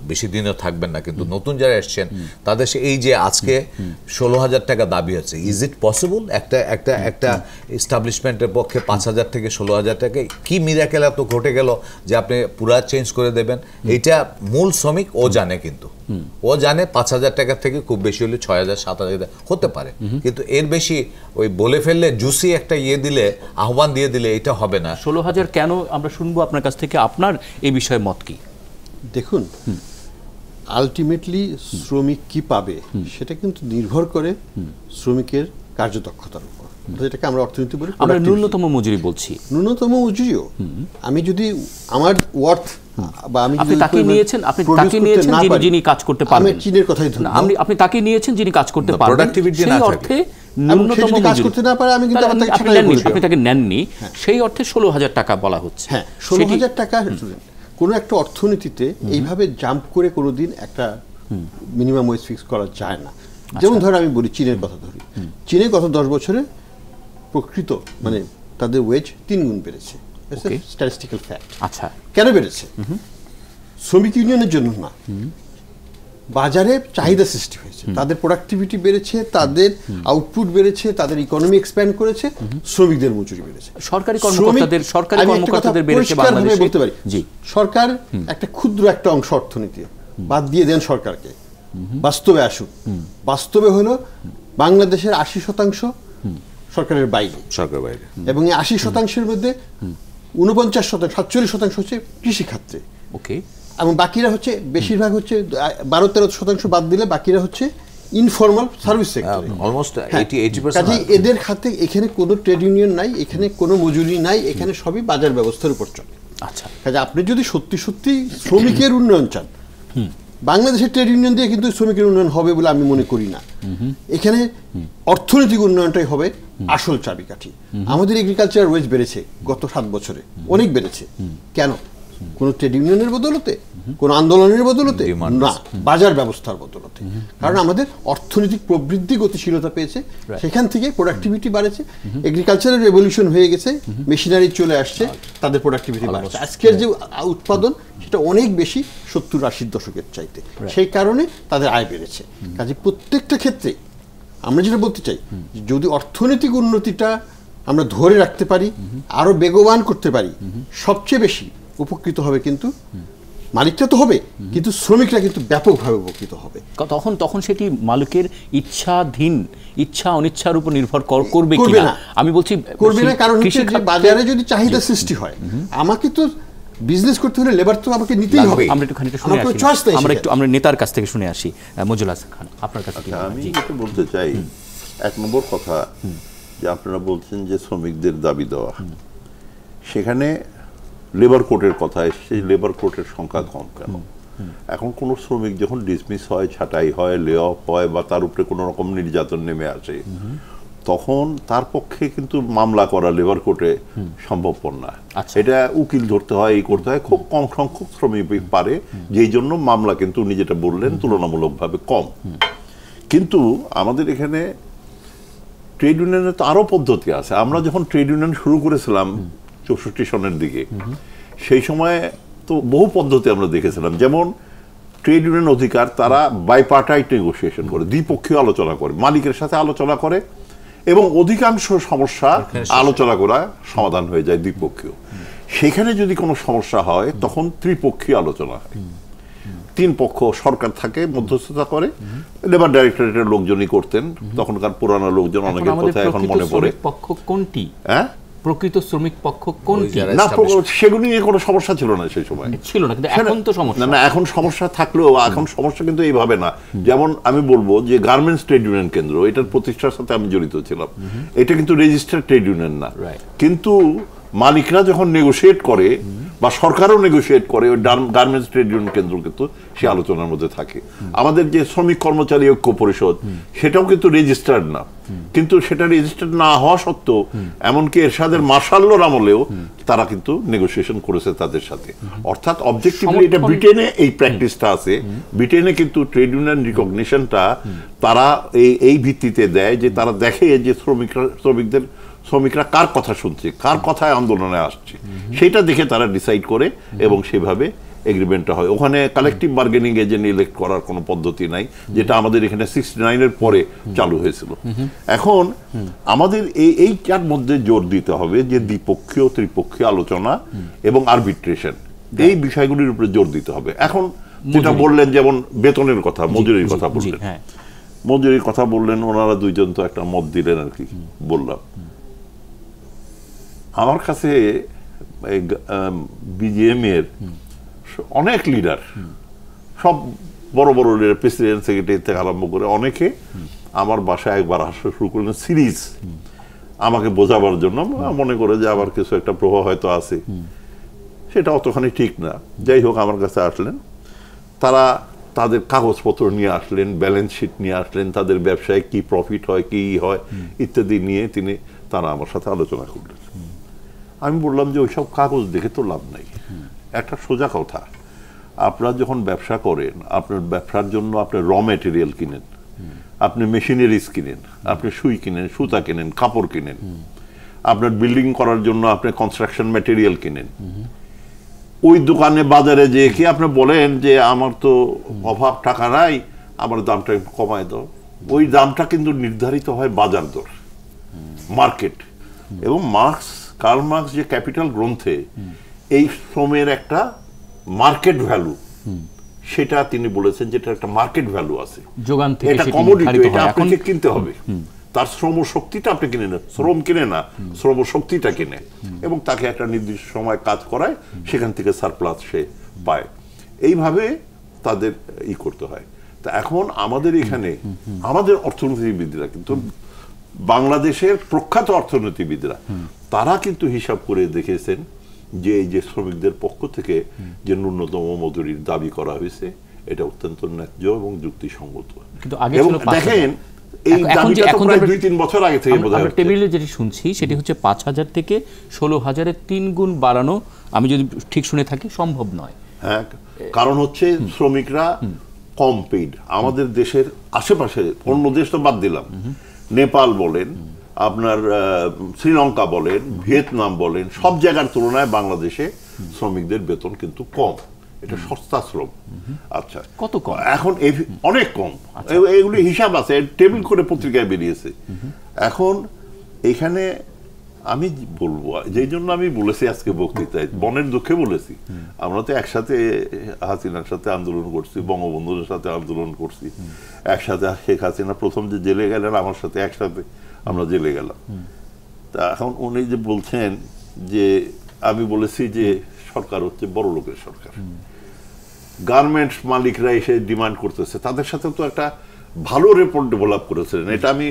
বেশি দিনও থাকবেন না, কিন্তু নতুন যারা এসছেন, তাদের সে- এই যে আজকে ষোলো হাজার টাকা দাবি হচ্ছে ইজ ইট পসিবল একটা একটা একটা এস্টাবলিশমেন্টের পক্ষে পাঁচ হাজার থেকে ষোলো হাজার টাকা, কি মিরাকেল এত ঘটে গেল যে আপনি পুরা চেঞ্জ করে দেবেন? এইটা মূল শ্রমিক, ও জানে কিন্তু। ও জানে পাঁচ হাজার টাকার থেকে খুব বেশি হলে ছয় হাজার, সাত হাজার হতে পারে। কিন্তু এর বেশি ওই বলে ফেললে জুসি একটা ইয়ে দিলে, আহ্বান দিয়ে দিলে এটা হবে না। ষোলো হাজার কেন আমরা শুনব আপনার কাছ থেকে? আপনার এই বিষয়ে মত কি? দেখুন আলটিমেটলি শ্রমিক কি পাবে সেটা কিন্তু নির্ভর করে শ্রমিকের কার্যদক্ষতার উপর। যেটাকে আমরা অর্থনীতি বলি আমরা ন্যূনতম মজুরি বলছি। ন্যূনতম মজুরিও। আমি যদি আমার ওয়ার্থ বা আমি আপনি তাকে নিয়েছেন আপনি তাকে নিয়েছেন যিনি যিনি কাজ করতে আমি পারবেন। চীনের কথাই ধরুন আপনি আপনি তাকে নিয়েছেন যিনি কাজ করতে পারবেন। productivity না থাকে। অর্থে ন্যূনতম যদি কাজ করতে না পারে, আমি কিন্তু আপনি তাকে নেননি। সেই অর্থে ষোলো হাজার টাকা বলা হচ্ছে। হ্যাঁ ষোলো হাজার টাকা কোনো একটা অর্থনীতিতে এইভাবে জাম্প করে কোনোদিন একটা মিনিমাম ওয়েজ ফিক্স করা যায় না। যেমন ধরো আমি বলি চীনের কথা ধরি। চীনে গত দশ বছরে প্রকৃত মানে তাদের ওয়েজ তিন গুণ বেড়েছে. স্ট্যাটিস্টিক্যাল ফ্যাক্ট আচ্ছা। কেন বেড়েছে? শ্রমিক ইউনিয়নের জন্য না। বাজারে চাহিদা সৃষ্টি হয়েছে। তাদের প্রোডাক্টিভিটি বেড়েছে তাদের আউটপুট বেড়েছে তাদের ইকোনমি এক্সপ্যান্ড করেছে শ্রমিকদের মজুরি বেড়েছে। সরকারি কর্মকর্তাদের- সরকারি কর্মকর্তাদের বেড়েছে বাংলাদেশে। বলতে পারি। জি। সরকার একটা ক্ষুদ্র একটা অংশ অর্থনীতি। বাদ দিয়ে দেন সরকারকে। বাস্তবে আসুন। বাস্তবে হলো বাংলাদেশের আশি শতাংশ সরকারের বাইরে। সরকার বাইরে। এবং এই আশি শতাংশের মধ্যে উনপঞ্চাশ শতাংশ সাতচল্লিশ শতাংশ হচ্ছে কৃষি খাতে ওকে। এবং বাকিরা হচ্ছে বেশিরভাগ হচ্ছে বারো তেরো শতাংশ বাদ দিলে বাকিরা হচ্ছে ইনফর্মাল সার্ভিস সেক্টর অলমোস্ট কাজে এদের খাতে এখানে কোনো ট্রেড ইউনিয়ন নাই এখানে কোনো মজুরি নাই এখানে সবই বাজার ব্যবস্থার উপর চলে। আচ্ছা। কাজে আপনি যদি সত্যি সত্যি শ্রমিকের উন্নয়ন চান বাংলাদেশের ট্রেড ইউনিয়ন দিয়ে কিন্তু শ্রমিকের উন্নয়ন হবে বলে আমি মনে করি না। এখানে অর্থনৈতিক উন্নয়নটাই হবে আসল চাবিকাঠি। আমাদের এগ্রিকালচার ওয়েজ বেড়েছে গত সাত বছরে। অনেক বেড়েছে। কেন? কোন ট্রেড ইউনিয়নের বদলতে কোন আন্দোলনের বদলতে না বাজার ব্যবস্থার বদলতে। কারণ আমাদের অর্থনৈতিক প্রবৃদ্ধি গতিশীলতা পেয়েছে সেখান থেকে প্রোডাক্টিভিটি বাড়েছে এগ্রিকালচারের রেভলিউশন হয়ে গেছে মেশিনারি চলে আসছে তাদের প্রোডাক্টিভিটি বাড়ছে। আজকের যে উৎপাদন সেটা অনেক বেশি সত্তর আশির দশকের চাইতে। সেই কারণে তাদের আয় বেড়েছে। কাজে প্রত্যেকটা ক্ষেত্রে আমরা যেটা বলতে চাই যদি অর্থনৈতিক উন্নতিটা আমরা ধরে রাখতে পারি আরও বেগবান করতে পারি সবচেয়ে বেশি উপকৃত হবে কিন্তু মালিকটা তো হবে কিন্তু শ্রমিকরা কিন্তু ব্যাপকভাবে উপকৃত হবে। তখন তখন সেটি মালিকের ইচ্ছাধীন ইচ্ছা অনিচ্ছার উপর নির্ভর করবে কিনা? না। আমি বলছি করবে না কারণ বাজারে যদি চাহিদা সৃষ্টি হয় আমাকে তো বিজনেস করতে হলে লেবার তো আমাকে নিতেই হবে। আমরা একটু খানিকটা শুনে আসি আমরা একটু আমরা নেতার কাছ থেকে শুনে আসি। আহ, মঞ্জুল হাসান খান আপনার কাছে হয়? আমি। যেটা বলতে চাই এক নম্বর কথা যে আপনারা বলছেন যে শ্রমিকদের দাবি দেওয়া। সেখানে লেবার কোর্টের কথা এসছে লেবার কোর্টের সংখ্যা কম কেন? এখন কোনো শ্রমিক যখন ডিসমিস হয় ছাঁটাই হয় লে অফ হয় বা তার উপরে কোনো রকম নির্যাতন নেমে আসে তখন তার পক্ষে কিন্তু মামলা করা লেবার কোর্টে সম্ভবপর না। আচ্ছা। এটা উকিল ধরতে হয় এই করতে হয় খুব কম সংখ্যক শ্রমিক পারে যেই জন্য মামলা কিন্তু উনি যেটা বললেন তুলনামূলকভাবে কম। কিন্তু আমাদের এখানে ট্রেড ইউনিয়নের তো আরও পদ্ধতি আছে। আমরা যখন ট্রেড ইউনিয়ন শুরু করেছিলাম চৌষট্টি সনের দিকে। সেই সময় তো বহু পদ্ধতি আমরা দেখেছিলাম। যেমন ট্রেড ইউনিয়ন অধিকার তারা বাইপার্টাইট নেগোসিয়েশন করে দ্বিপক্ষীয় আলোচনা করে মালিকের সাথে আলোচনা করে এবং অধিকাংশ সমস্যা আলোচনা করা সমাধান হয়ে যায় দ্বিপক্ষীয়। সেখানে যদি কোনো সমস্যা হয় তখন ত্রিপক্ষীয় আলোচনা হয়। তিন পক্ষ সরকার থাকে মধ্যস্থতা করে। লেবার ডাইরেক্টরেটের লোকজনই করতেন। তখনকার পুরানো লোকজন অনেকের কথা এখন মনে পড়ে। পক্ষ কোনটি? হ্যাঁ? প্রকৃত শ্রমিক পক্ষ কোনটি? যারা- না সেগুলো নিয়ে কোনো সমস্যা ছিল না সেই সময়। ছিল না কিন্তু এখন তো সমস্যা। না না এখন সমস্যা থাকলেও এখন সমস্যা কিন্তু এইভাবে না। যেমন আমি বলব যে গার্মেন্টস ট্রেড ইউনিয়ন কেন্দ্র এটার প্রতিষ্ঠার সাথে আমি জড়িত ছিলাম। এটা কিন্তু রেজিস্টার্ড ট্রেড ইউনিয়ন না. কিন্তু মালিকরা যখন নেগোশিয়েট করে বা সরকারও নেগোশিয়েট করে ওই গার্মেন্টস ট্রেড ইউনিয়ন কেন্দ্র কিন্তু সে আলোচনার মধ্যে থাকে। আমাদের যে শ্রমিক কর্মচারী ঐক্য পরিষদ সেটাও কিন্তু রেজিস্টার্ড না। কিন্তু সেটা রেজিস্টার্ড না হওয়া সত্ত্বেও এমনকি এরশাদের মার্শাল্লোর আমলেও তারা কিন্তু নেগোসিয়েশন করেছে তাদের সাথে। অর্থাৎ অবজেক্টিভলি এটা ব্রিটেনে এই প্র্যাকটিসটা আছে। ব্রিটেনে কিন্তু ট্রেড ইউনিয়ন রিকগনিশনটা তারা এই এই ভিত্তিতে দেয় যে তারা দেখে যে শ্রমিকরা শ্রমিকদের শ্রমিকরা কার কথা শুনছে কার কথায় আন্দোলনে আসছে? সেটা দেখে তারা ডিসাইড করে এবং সেভাবে এগ্রিমেন্টটা হয়। ওখানে কালেকটিভ বার্গেনিং এজেন্ট ইলেক্ট করার কোনো পদ্ধতি নাই যেটা আমাদের এখানে সিক্সটি নাইনের পরে চালু হয়েছিল। এখন আমাদের এই এইটার মধ্যে জোর দিতে হবে যে দ্বিপক্ষীয় ত্রিপক্ষীয় আলোচনা এবং আরবিট্রেশন এই বিষয়গুলির উপরে জোর দিতে হবে। এখন যেটা বললেন যেমন বেতনের কথা মজুরির কথা বললেন। হ্যাঁ। মজুরির কথা বললেন ওনারা দুইজন তো একটা মত দিলেন আর কি বললাম। আমার কাছে বিজিএম এর অনেক লিডার সব বড় বড় লিডার প্রেসিডেন্ট সেক্রেটারি থেকে আরম্ভ করে অনেকে আমার বাসায় একবার আসা শুরু করলেন সিরিজ আমাকে বোঝাবার জন্য। মনে করে যে আবার কিছু একটা প্রভাব হয়তো আছে। সেটা অতখানি ঠিক না। যাই হোক আমার কাছে আসলেন। তারা তাদের কাগজপত্র নিয়ে আসলেন ব্যালেন্স শিট নিয়ে আসলেন তাদের ব্যবসায় কি প্রফিট হয় কি হয় ইত্যাদি নিয়ে তিনি তারা আমার সাথে আলোচনা করলেন। আমি বললাম যে ওইসব কাগজ দেখে তো লাভ নেই। একটা সোজা কথা, আপনারা যখন ব্যবসা করেন, আপনার ব্যবসার জন্য আপনি র মেটেরিয়াল কিনেন, আপনি মেশিনারিজ কিনেন, আপনি সুই কিনেন, সুতা কিনেন, কাপড় কিনেন, আপনার বিল্ডিং করার জন্য আপনি কনস্ট্রাকশন ম্যাটেরিয়াল কিনেন। ওই দোকানে বাজারে যে কি আপনি বলেন যে আমার তো অভাব টাকা নাই, আমার দামটা একটু কমায় দাও। ওই দামটা কিন্তু নির্ধারিত হয় বাজার দর মার্কেট এবং মার্কস কার্ল মার্কস যে ক্যাপিটাল গ্রন্থে এই শ্রমের একটা মার্কেট ভ্যালু সেটা তিনি বলেছেন যেটা একটা মার্কেট ভ্যালু আছে। যোগান থেকে এটা কমোডিটি এটা আপনাকে কিনতে হবে। তার শ্রম শক্তিটা আপনি কিনে নেন শ্রম কিনে না শ্রম শক্তিটা কিনে। এবং তাকে একটা নির্দিষ্ট সময় কাজ করায় সেখান থেকে সারপ্লাস সে পায়। এইভাবে তাদের ই করতে হয়। তা এখন আমাদের এখানে আমাদের অর্থনীতিবিদরা কিন্তু বাংলাদেশের প্রখ্যাত অর্থনীতিবিদরা তারা কিন্তু হিসাব করে দেখেছেন যে এই যে শ্রমিকদের পক্ষ থেকে যে ন্যূনতম মজুরির দাবি করা হয়েছে এটা অত্যন্ত ন্যায্য এবং যুক্তিসঙ্গত। কিন্তু আগে এবং। দেখেন এই এখন- এখন যে- দাবিটা তো প্রায় দুই তিন বছর আগে থেকে বোঝা টেবিলে যেটি শুনছি সেটি হচ্ছে পাঁচ হাজার থেকে ষোলো হাজারের তিন গুণ বাড়ানো আমি যদি ঠিক শুনে থাকি সম্ভব নয়। হ্যাঁ কারণ হচ্ছে শ্রমিকরা কম পেইড আমাদের দেশের আশেপাশে অন্য দেশ তো বাদ দিলাম। নেপাল বলেন আপনার শ্রীলঙ্কা বলেন ভিয়েতনাম বলেন সব জায়গার তুলনায় বাংলাদেশে শ্রমিকদের বেতন কিন্তু কম। এটা সস্তা শ্রম। আচ্ছা। কত কম? এখন অনেক কম। এগুলি হিসাব আছে টেবিল করে পত্রিকায় বেরিয়েছে। এখন এখানে আমি বলব যেই জন্য আমি বলেছি আজকে বক্তৃতায় বনের দুঃখে বলেছি। আমরা তো একসাথে হাসিনার সাথে আন্দোলন করছি বঙ্গবন্ধুর সাথে আন্দোলন করছি। একসাথে শেখ হাসিনা প্রথম যে জেলে গেলেন আমার সাথে একসাথে আমরা জেলে গেলাম। তা এখন উনি যে বলছেন যে আমি বলেছি যে সরকার হচ্ছে বড় লোকের সরকার। গার্মেন্টস মালিকরা এসে ডিমান্ড করতেছে। তাদের সাথে তো একটা ভালো রিপোর্ট ডেভেলপ করেছিলেন। এটা আমি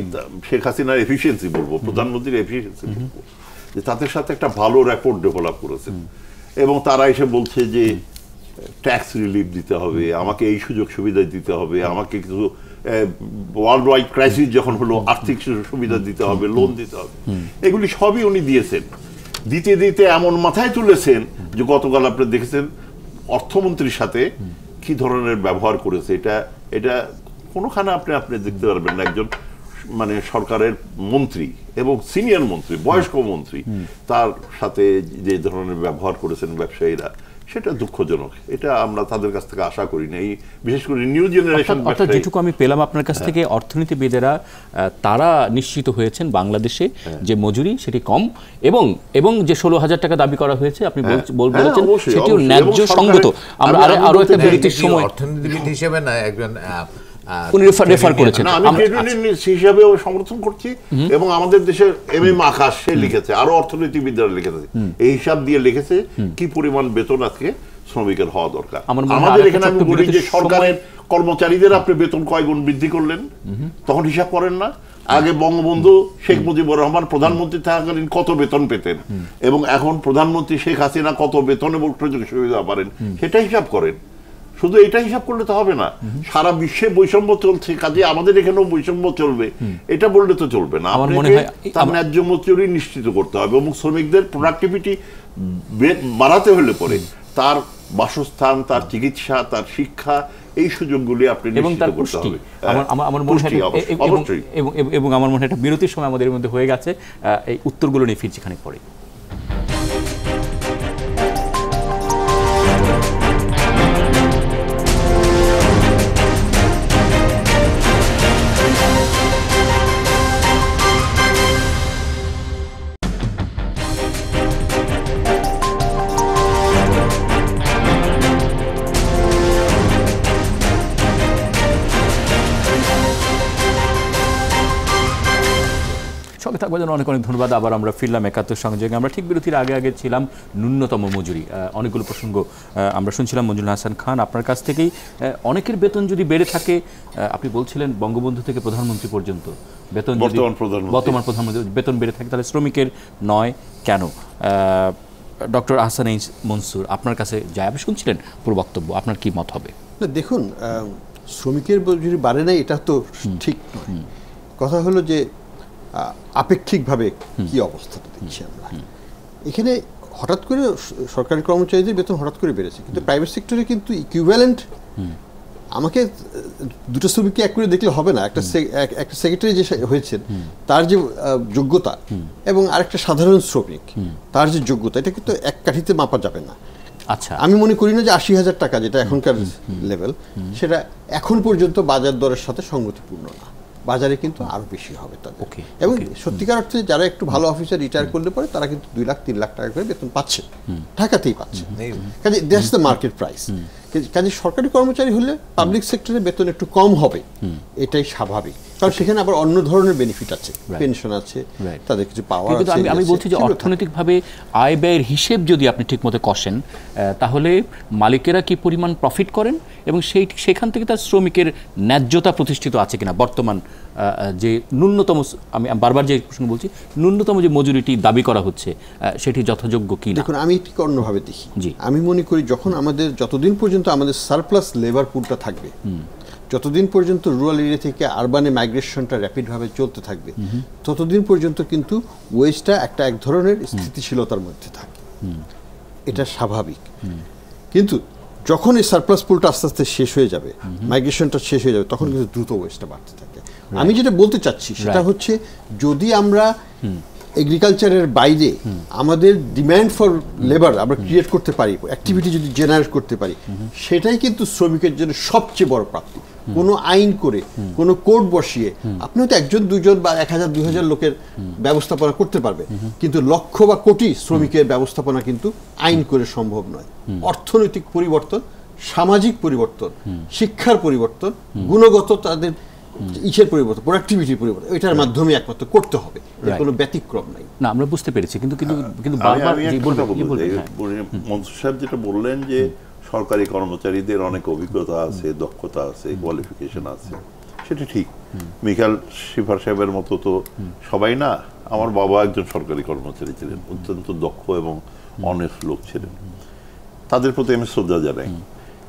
শেখ হাসিনার এফিসিয়েন্সি বলব প্রধানমন্ত্রীর এফিসিয়েন্সি বলব। যে তাদের সাথে একটা ভালো রেপোর্ট ডেভেলপ করেছেন এবং তারা এসে বলছে যে ট্যাক্স রিলিফ দিতে হবে আমাকে এই সুযোগ সুবিধা দিতে হবে আমাকে কিছু ওয়ার্ল্ড ওয়াইড ক্রাইসিস যখন হলো, আর্থিক সুবিধা দিতে হবে লোন দিতে হবে। এগুলি সবই উনি দিয়েছেন। দিতে দিতে এমন মাথায় তুলেছেন যে গতকাল আপনি দেখেছেন অর্থমন্ত্রীর সাথে কি ধরনের ব্যবহার করেছে। এটা এটা কোনোখানে আপনি আপনি দেখতে পারবেন না একজন মানে সরকারের মন্ত্রী এবং সিনিয়র মন্ত্রী, বয়স্ক মন্ত্রী। তার সাথে যে ধরনের ব্যবহার করেছেন ব্যবসায়ীরা। সেটা দুঃখজনক। এটা আমরা তাদের কাছ থেকে আশা করি না এই বিশেষ করে নিউ জেনারেশন অর্থাৎ- যেটুকু আমি পেলাম আপনার কাছ থেকে অর্থনীতিবিদেরা তারা নিশ্চিত হয়েছেন বাংলাদেশে যে মজুরি সেটি কম এবং এবং যে ষোলো হাজার টাকা দাবি করা হয়েছে আপনি বলছেন বল- হ্যাঁ, সেটিও ন্যায্য সঙ্গত আমরা আমি- আরও একটা বিরতির সময় অর্থনীতিবিদ হিসেবে না একজন উনি রেফার রেফার করেছেন। হিসাবে সমর্থন করছি এবং আমাদের দেশের এম এম আকাশ সে লিখেছে আরও অর্থনীতিবিদরা লিখেছে। এই হিসাব দিয়ে লিখেছে কি পরিমাণ বেতন আজকে শ্রমিকের হওয়া দরকার। আমাদের এখানে আমি বলি যে সরকারের কর্মচারীদের আপনি বেতন কয় গুণ বৃদ্ধি করলেন? তখন হিসাব করেন না। আগে বঙ্গবন্ধু শেখ মুজিবুর রহমান প্রধানমন্ত্রী থাকাকালীন কত বেতন পেতেন? এবং এখন প্রধানমন্ত্রী শেখ হাসিনা কত বেতন এবং সুযোগ সুবিধা পারেন? সেটা হিসাব করেন। শুধু এটা হিসাব করলে তো হবে না। সারা বিশ্বে বৈষম্য চলছে কাজে আমাদের এখানেও বৈষম্য চলবে। এটা বললে তো চলবে না। আমার মনে হয় তার ন্যায্য মজুরি নিশ্চিত করতে হবে এবং শ্রমিকদের প্রোডাক্টিভিটি বাড়াতে হলে পরে তার বাসস্থান তার চিকিৎসা তার শিক্ষা এই সুযোগগুলি আপনি এবং তার পুষ্টি। আমার মনে হয় অবশ্যই, এবং- আমার মনে হয় একটা বিরতির সময় আমাদের মধ্যে হয়ে গেছে। এই উত্তরগুলো নিয়ে ফিরছি খানিক পরে থাকবার জন্য অনেক অনেক ধন্যবাদ। আবার আমরা ফিরলাম একাত্তর সংযোগে। আমরা ঠিক বিরতির আগে আগে ছিলাম ন্যূনতম মজুরি। অনেকগুলো প্রসঙ্গ আমরা শুনছিলাম মঞ্জুল হাসান খান। আপনার কাছ থেকেই অনেকের বেতন যদি বেড়ে থাকে আপনি বলছিলেন বঙ্গবন্ধু থেকে প্রধানমন্ত্রী পর্যন্ত বেতন বর্তমান প্রধানমন্ত্রী। বর্তমান প্রধানমন্ত্রী বেতন বেড়ে থাকে তাহলে শ্রমিকের নয় কেন? ডক্টর আহসান এইচ মনসুর আপনার কাছে যায় আপনি শুনছিলেন পুরো বক্তব্য আপনার কি মত হবে? না দেখুন শ্রমিকের মজুরি বাড়ে নাই এটা তো ঠিক নয়। কথা হলো যে আপেক্ষিকভাবে কি অবস্থাটা দেখছি আমরা। এখানে হঠাৎ করে সরকারি কর্মচারীদের বেতন হঠাৎ করে বেড়েছে কিন্তু প্রাইভেট সেক্টরে কিন্তু ইকুইভ্যালেন্ট আমাকে দুটো শ্রমিককে এক করে দেখলে হবে না। একটা একটা সেক্রেটারি যে হয়েছেন তার যে যোগ্যতা এবং আরেকটা সাধারণ শ্রমিক তার যে যোগ্যতা এটা কিন্তু এক কাঠিতে মাপা যাবে না। আচ্ছা। আমি মনে করি না যে আশি হাজার টাকা যেটা এখনকার লেভেল সেটা এখন পর্যন্ত বাজার দরের সাথে সঙ্গতিপূর্ণ না। বাজারে কিন্তু আরও বেশি হবে তাদের। এবং সত্যিকার অর্থে যারা একটু ভালো অফিসার রিটায়ার করলে পরে তারা কিন্তু দুই লাখ তিন লাখ টাকা করে বেতন পাচ্ছে। ঢাকাতেই পাচ্ছে। কাজে দ্যাটস দ্য মার্কেট প্রাইস কাজে সরকারি কর্মচারী হলে পাবলিক সেক্টরে বেতন একটু কম হবে। এটাই স্বাভাবিক। কারণ সেখানে আবার অন্য ধরনের বেনিফিট আছে পেনশন আছে তাদের কিছু পাওয়ার কিন্তু আমি আমি বলছি যে অর্থনৈতিকভাবে আয় ব্যয়ের হিসেব যদি আপনি ঠিকমতো কষেন তাহলে মালিকেরা কি পরিমাণ প্রফিট করেন এবং সেই সেখান থেকে তার শ্রমিকের ন্যায্যতা প্রতিষ্ঠিত আছে কিনা? বর্তমান যে ন্যূনতম আমি আমি বারবার যে প্রশ্ন বলছি ন্যূনতম যে মজুরিটি দাবি করা হচ্ছে সেটি যথাযোগ্য কি দেখুন আমি ঠিক অন্যভাবে দেখি। জি। আমি মনে করি যখন আমাদের যতদিন পর্যন্ত আমাদের সারপ্লাস লেবার পুলটা থাকবে যতদিন পর্যন্ত রুরাল এরিয়া থেকে আরবানে মাইগ্রেশনটা র্যাপিডভাবে চলতে থাকবে ততদিন পর্যন্ত কিন্তু ওয়েস্টটা একটা এক ধরনের স্থিতিশীলতার মধ্যে থাকে। এটা স্বাভাবিক। কিন্তু যখন এই সারপ্লাস পুলটা আস্তে আস্তে শেষ হয়ে যাবে মাইগ্রেশনটা শেষ হয়ে যাবে তখন কিন্তু দ্রুত ওয়েস্টটা বাড়তে থাকে। আমি যেটা বলতে চাচ্ছি সেটা হচ্ছে যদি আমরা এগ্রিকালচারের বাইরে আমাদের ডিমান্ড ফর লেবার আমরা ক্রিয়েট করতে পারি অ্যাক্টিভিটি যদি জেনারেট করতে পারি সেটাই কিন্তু শ্রমিকের জন্য সবচেয়ে বড় প্রাপ্তি। কোনো আইন করে কোনো কোর্ট বসিয়ে আপনি হয়তো একজন দুজন বা এক হাজার দুই হাজার লোকের ব্যবস্থাপনা করতে পারবে। কিন্তু লক্ষ বা কোটি শ্রমিকের ব্যবস্থাপনা কিন্তু আইন করে সম্ভব নয়। অর্থনৈতিক পরিবর্তন সামাজিক পরিবর্তন শিক্ষার পরিবর্তন গুণগত তাদের ইসের পরিবর্তন প্রোডাক্টিভিটির পরিবর্তন এটার মাধ্যমে একমাত্র করতে হবে। এর কোনো ব্যতিক্রম নাই। না আমরা বুঝতে পেরেছি কিন্তু কিন্তু কিন্তু বারবার। হ্যাঁ। বলি- মনসুর সাহেব যেটা বললেন যে সরকারি কর্মচারীদের অনেক অভিজ্ঞতা আছে দক্ষতা আছে কোয়ালিফিকেশন আছে। সেটা ঠিক। মিখাল শিফার সাহেবের মতো তো সবাই না আমার বাবা একজন সরকারি কর্মচারী ছিলেন অত্যন্ত দক্ষ এবং অনেস্ট লোক ছিলেন। তাদের প্রতি আমি শ্রদ্ধা জানাই।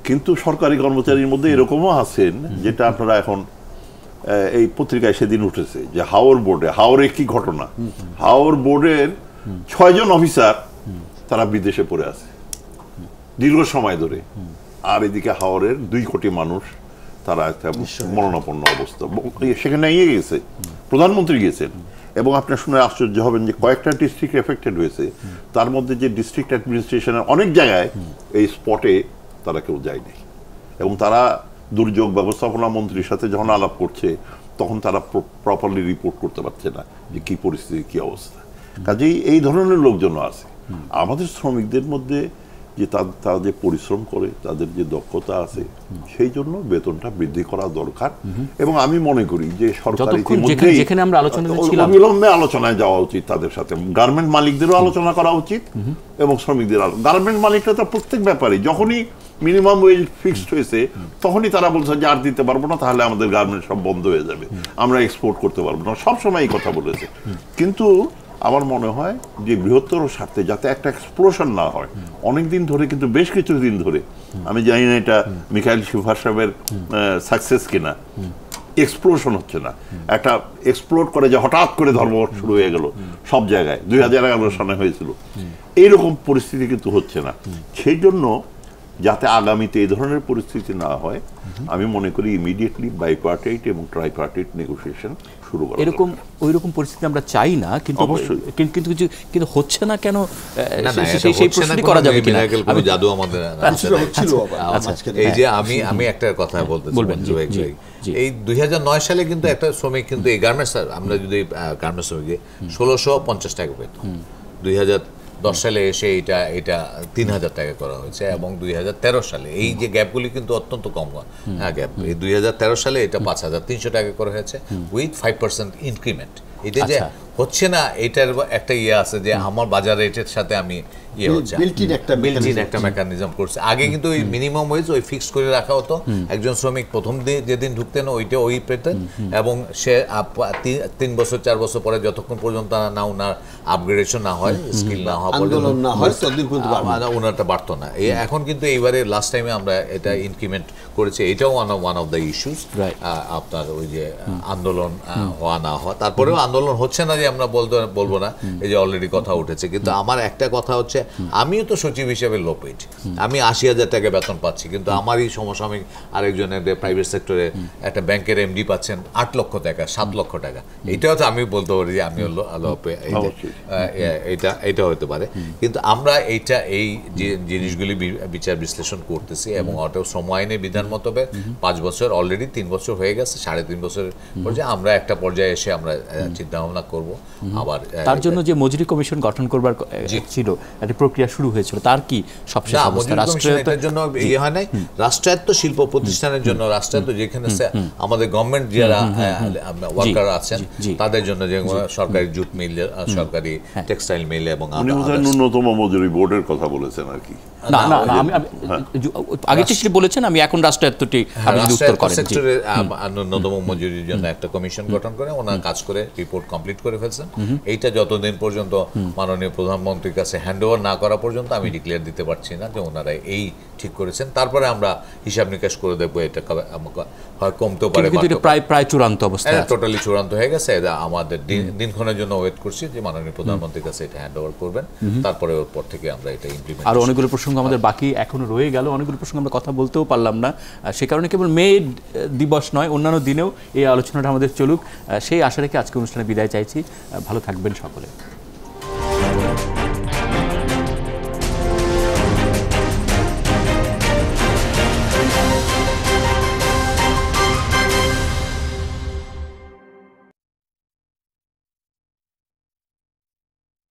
কিন্তু সরকারি কর্মচারীর মধ্যে এরকমও আছেন যেটা আপনারা এখন এই পত্রিকায় সেদিন উঠেছে যে হাওর বোর্ডে হাওরে কি ঘটনা? হাওর বোর্ডের ছয়জন অফিসার তারা বিদেশে পড়ে আছে। দীর্ঘ সময় ধরে। আর এদিকে হাওরের দুই কোটি মানুষ তারা একটা মরণাপন্ন অবস্থা। সেখানে ইয়ে গেছে। প্রধানমন্ত্রী গিয়েছেন। এবং আপনি শুনে আশ্চর্য হবেন যে কয়েকটা ডিস্ট্রিক্ট এফেক্টেড হয়েছে। তার মধ্যে যে ডিস্ট্রিক্ট অ্যাডমিনিস্ট্রেশনের অনেক জায়গায় এই স্পটে তারা কেউ যায়নি। এবং তারা দুর্যোগ ব্যবস্থাপনা মন্ত্রীর সাথে যখন আলাপ করছে তখন তারা প্রপারলি রিপোর্ট করতে পারছে না যে কি পরিস্থিতি কি অবস্থা। কাজেই এই ধরনের লোকজন আছে। আমাদের শ্রমিকদের মধ্যে যে তারা যে পরিশ্রম করে তাদের যে দক্ষতা আছে সেই জন্য বেতনটা বৃদ্ধি করা দরকার। এবং আমি মনে করি যে সরকার যেখানে- আমরা অবিলম্বে আলোচনায় যাওয়া উচিত তাদের সাথে। গার্মেন্ট মালিকদেরও আলোচনা করা উচিত এবং শ্রমিকদের গার্মেন্ট মালিকরা তো প্রত্যেক ব্যাপারে যখনই মিনিমাম ওয়েজ ফিক্সড হয়েছে তখনই তারা বলছে যে আর দিতে পারব না তাহলে আমাদের গার্মেন্ট সব বন্ধ হয়ে যাবে। আমরা এক্সপোর্ট করতে পারব না। সবসময় এই কথা বলেছে। কিন্তু আমার মনে হয় যে বৃহত্তর স্বার্থে যাতে একটা এক্সপ্লোশন না হয়। অনেক দিন ধরে কিন্তু বেশ কিছু দিন ধরে, আমি জানি না এটা মিখাইল শিফার সাহেবের সাকসেস কিনা। এক্সপ্লোশন হচ্ছে না। একটা এক্সপ্লোর করে যে হঠাৎ করে ধর্ম শুরু হয়ে গেল সব জায়গায়। দুই হাজার এগারো সালে হয়েছিল। এইরকম পরিস্থিতি কিন্তু হচ্ছে না। সেই জন্য যাতে আগামীতে এই ধরনের পরিস্থিতি না হয়, আমি মনে করি ইমিডিয়েটলি বাইপার্টাইট এবং ট্রাইপার্টাইট নেগোসিয়েশন শুরু করা এরকম ওই রকম পরিস্থিতি আমরা চাই না কিন্তু অবশ্যই। কিন্তু কিছু কিন্তু হচ্ছে না কেন সেই- প্রশ্নটি করা যাবে কিনা? আমি- জাদু আমাদের। ছিল আবার, আচ্ছা, এই যে আমি আমি একটা কথা বলতে বলবেন, জি, ভাই জি, জি। এই দুই হাজার নয় সালে কিন্তু একটা শ্রমিক কিন্তু এই গার্মেন্টস আমরা যদি গার্মেন্টস শ্রমিক ষোলোশো পঞ্চাশ টাকা পেত। দুই দশ সালে এসে এটা এটা তিন হাজার টাকা করা হয়েছে এবং দুই হাজার তেরো সালে এই যে গ্যাপগুলি কিন্তু অত্যন্ত কম হ্যাঁ। গ্যাপ। এই দুই হাজার তেরো সালে এটা পাঁচ হাজার তিনশো টাকা করা হয়েছে উইথ ফাইভ পার্সেন্ট ইনক্রিমেন্ট এটা যে আচ্ছা। হচ্ছে না এটার একটা ইয়ে আছে যে আমার বাজার রেটের সাথে আমি ইয়ে হচ্ছে। built-in একটা built-in একটা মেকানিজম করছে। আগে কিন্তু ওই মিনিমাম ওয়েজ ওই ফিক্স করে রাখা হতো। একজন শ্রমিক প্রথম দিন যেদিন ঢুকতেন ওইটা ওই পেতেন। এবং সে তিন বছর চার বছর পরে যতক্ষণ পর্যন্ত না ওনার আপগ্রেডেশন না হয় স্কিল না আন্দোলন হয় ততদিন পর্যন্ত ওনারটা বাড়তো না। এখন কিন্তু এইবারে লাস্ট টাইমে আমরা এটা ইনক্রিমেন্ট করেছি এটাও one of one of the issues আপনার ওই যে আন্দোলন হওয়া না হওয়া। তারপরেও আন্দোলন হচ্ছে না যে আমরা বলতে বলব না এই যে অলরেডি কথা উঠেছে। কিন্তু আমার একটা কথা হচ্ছে আমিও তো সচিব হিসেবে লো পেড আমি আশি হাজার টাকা বেতন পাচ্ছি কিন্তু আমারই সমসাময়িক আরেকজনের প্রাইভেট সেক্টরে একটা ব্যাংকের এমডি পাচ্ছেন আট লক্ষ টাকা সাত লক্ষ টাকা। এটাও তো আমি বলতে পারি যে আমিও লো- লো pay, এই যে, অবশ্যই। আহ, এটা এটা হতে পারে। কিন্তু আমরা এইটা এই যে জিনিসগুলি বিচার বিশ্লেষণ করতেছি এবং অটো সময় আইনের বিধান মোতাবেক পাঁচ বছর অলরেডি তিন বছর হয়ে গেছে সাড়ে তিন বছর পর্যায়ে আমরা একটা পর্যায়ে এসে আমরা চিন্তা ভাবনা করব। আবার তার জন্য যে মজুরি কমিশন গঠন করবার ছিল একটা প্রক্রিয়া শুরু হয়েছিল তার কি সবশেষ এটার জন্য ইয়ে হয় নাই। রাষ্ট্রায়ত্ত শিল্প প্রতিষ্ঠানের জন্য রাষ্ট্রায়ত্ত যেখানে আমাদের গভর্নমেন্ট যারা ওয়ার্কার আছেন। তাদের জন্য যে সরকারি জুট মিল সরকারি টেক্সটাইল মিল এবং ন্যূনতম মজুরি বোর্ডের কথা বলেছেন আর কি। না না আমি আমি- আগে বলেছেন আমি এখন রাষ্ট্রায়ত্তটি আপনি যদি উত্তর করেন জি। সেক্টরে ন্যূনতম মজুরির জন্য একটা কমিশন গঠন করে ওনার কাজ করে রিপোর্ট কমপ্লিট করে ফেলছেন। এইটা যতদিন পর্যন্ত মাননীয় প্রধানমন্ত্রীর কাছে হ্যান্ড না করা পর্যন্ত আমি ডিক্লেয়ার দিতে পারছি না যে ওনারা এই ঠিক করেছেন। তারপরে আমরা হিসাব নিকাশ করে দেখব এটা হয় কমতেও পারে প্রায় প্রায় চূড়ান্ত অবস্থায় আছে। টোটালি চূড়ান্ত হয়ে গেছে। আমাদের দিন- দিনক্ষণের জন্য ওয়েট করছি যে মাননীয় প্রধানমন্ত্রীর কাছে এটা হ্যান্ড ওভার করবেন তারপরে ওর পর থেকে আমরা এটা ইমপ্লিমেন্ট আরও অনেকগুলো প্রসঙ্গ আমাদের বাকি এখনও রয়ে গেল। অনেকগুলো প্রসঙ্গ আমরা কথা বলতেও পারলাম না। সে কারণে কেবল মে দিবস নয়, অন্যান্য দিনেও এই আলোচনাটা আমাদের চলুক। সেই আশা রেখে আজকে অনুষ্ঠানে বিদায় চাইছি। ভালো থাকবেন সকলে।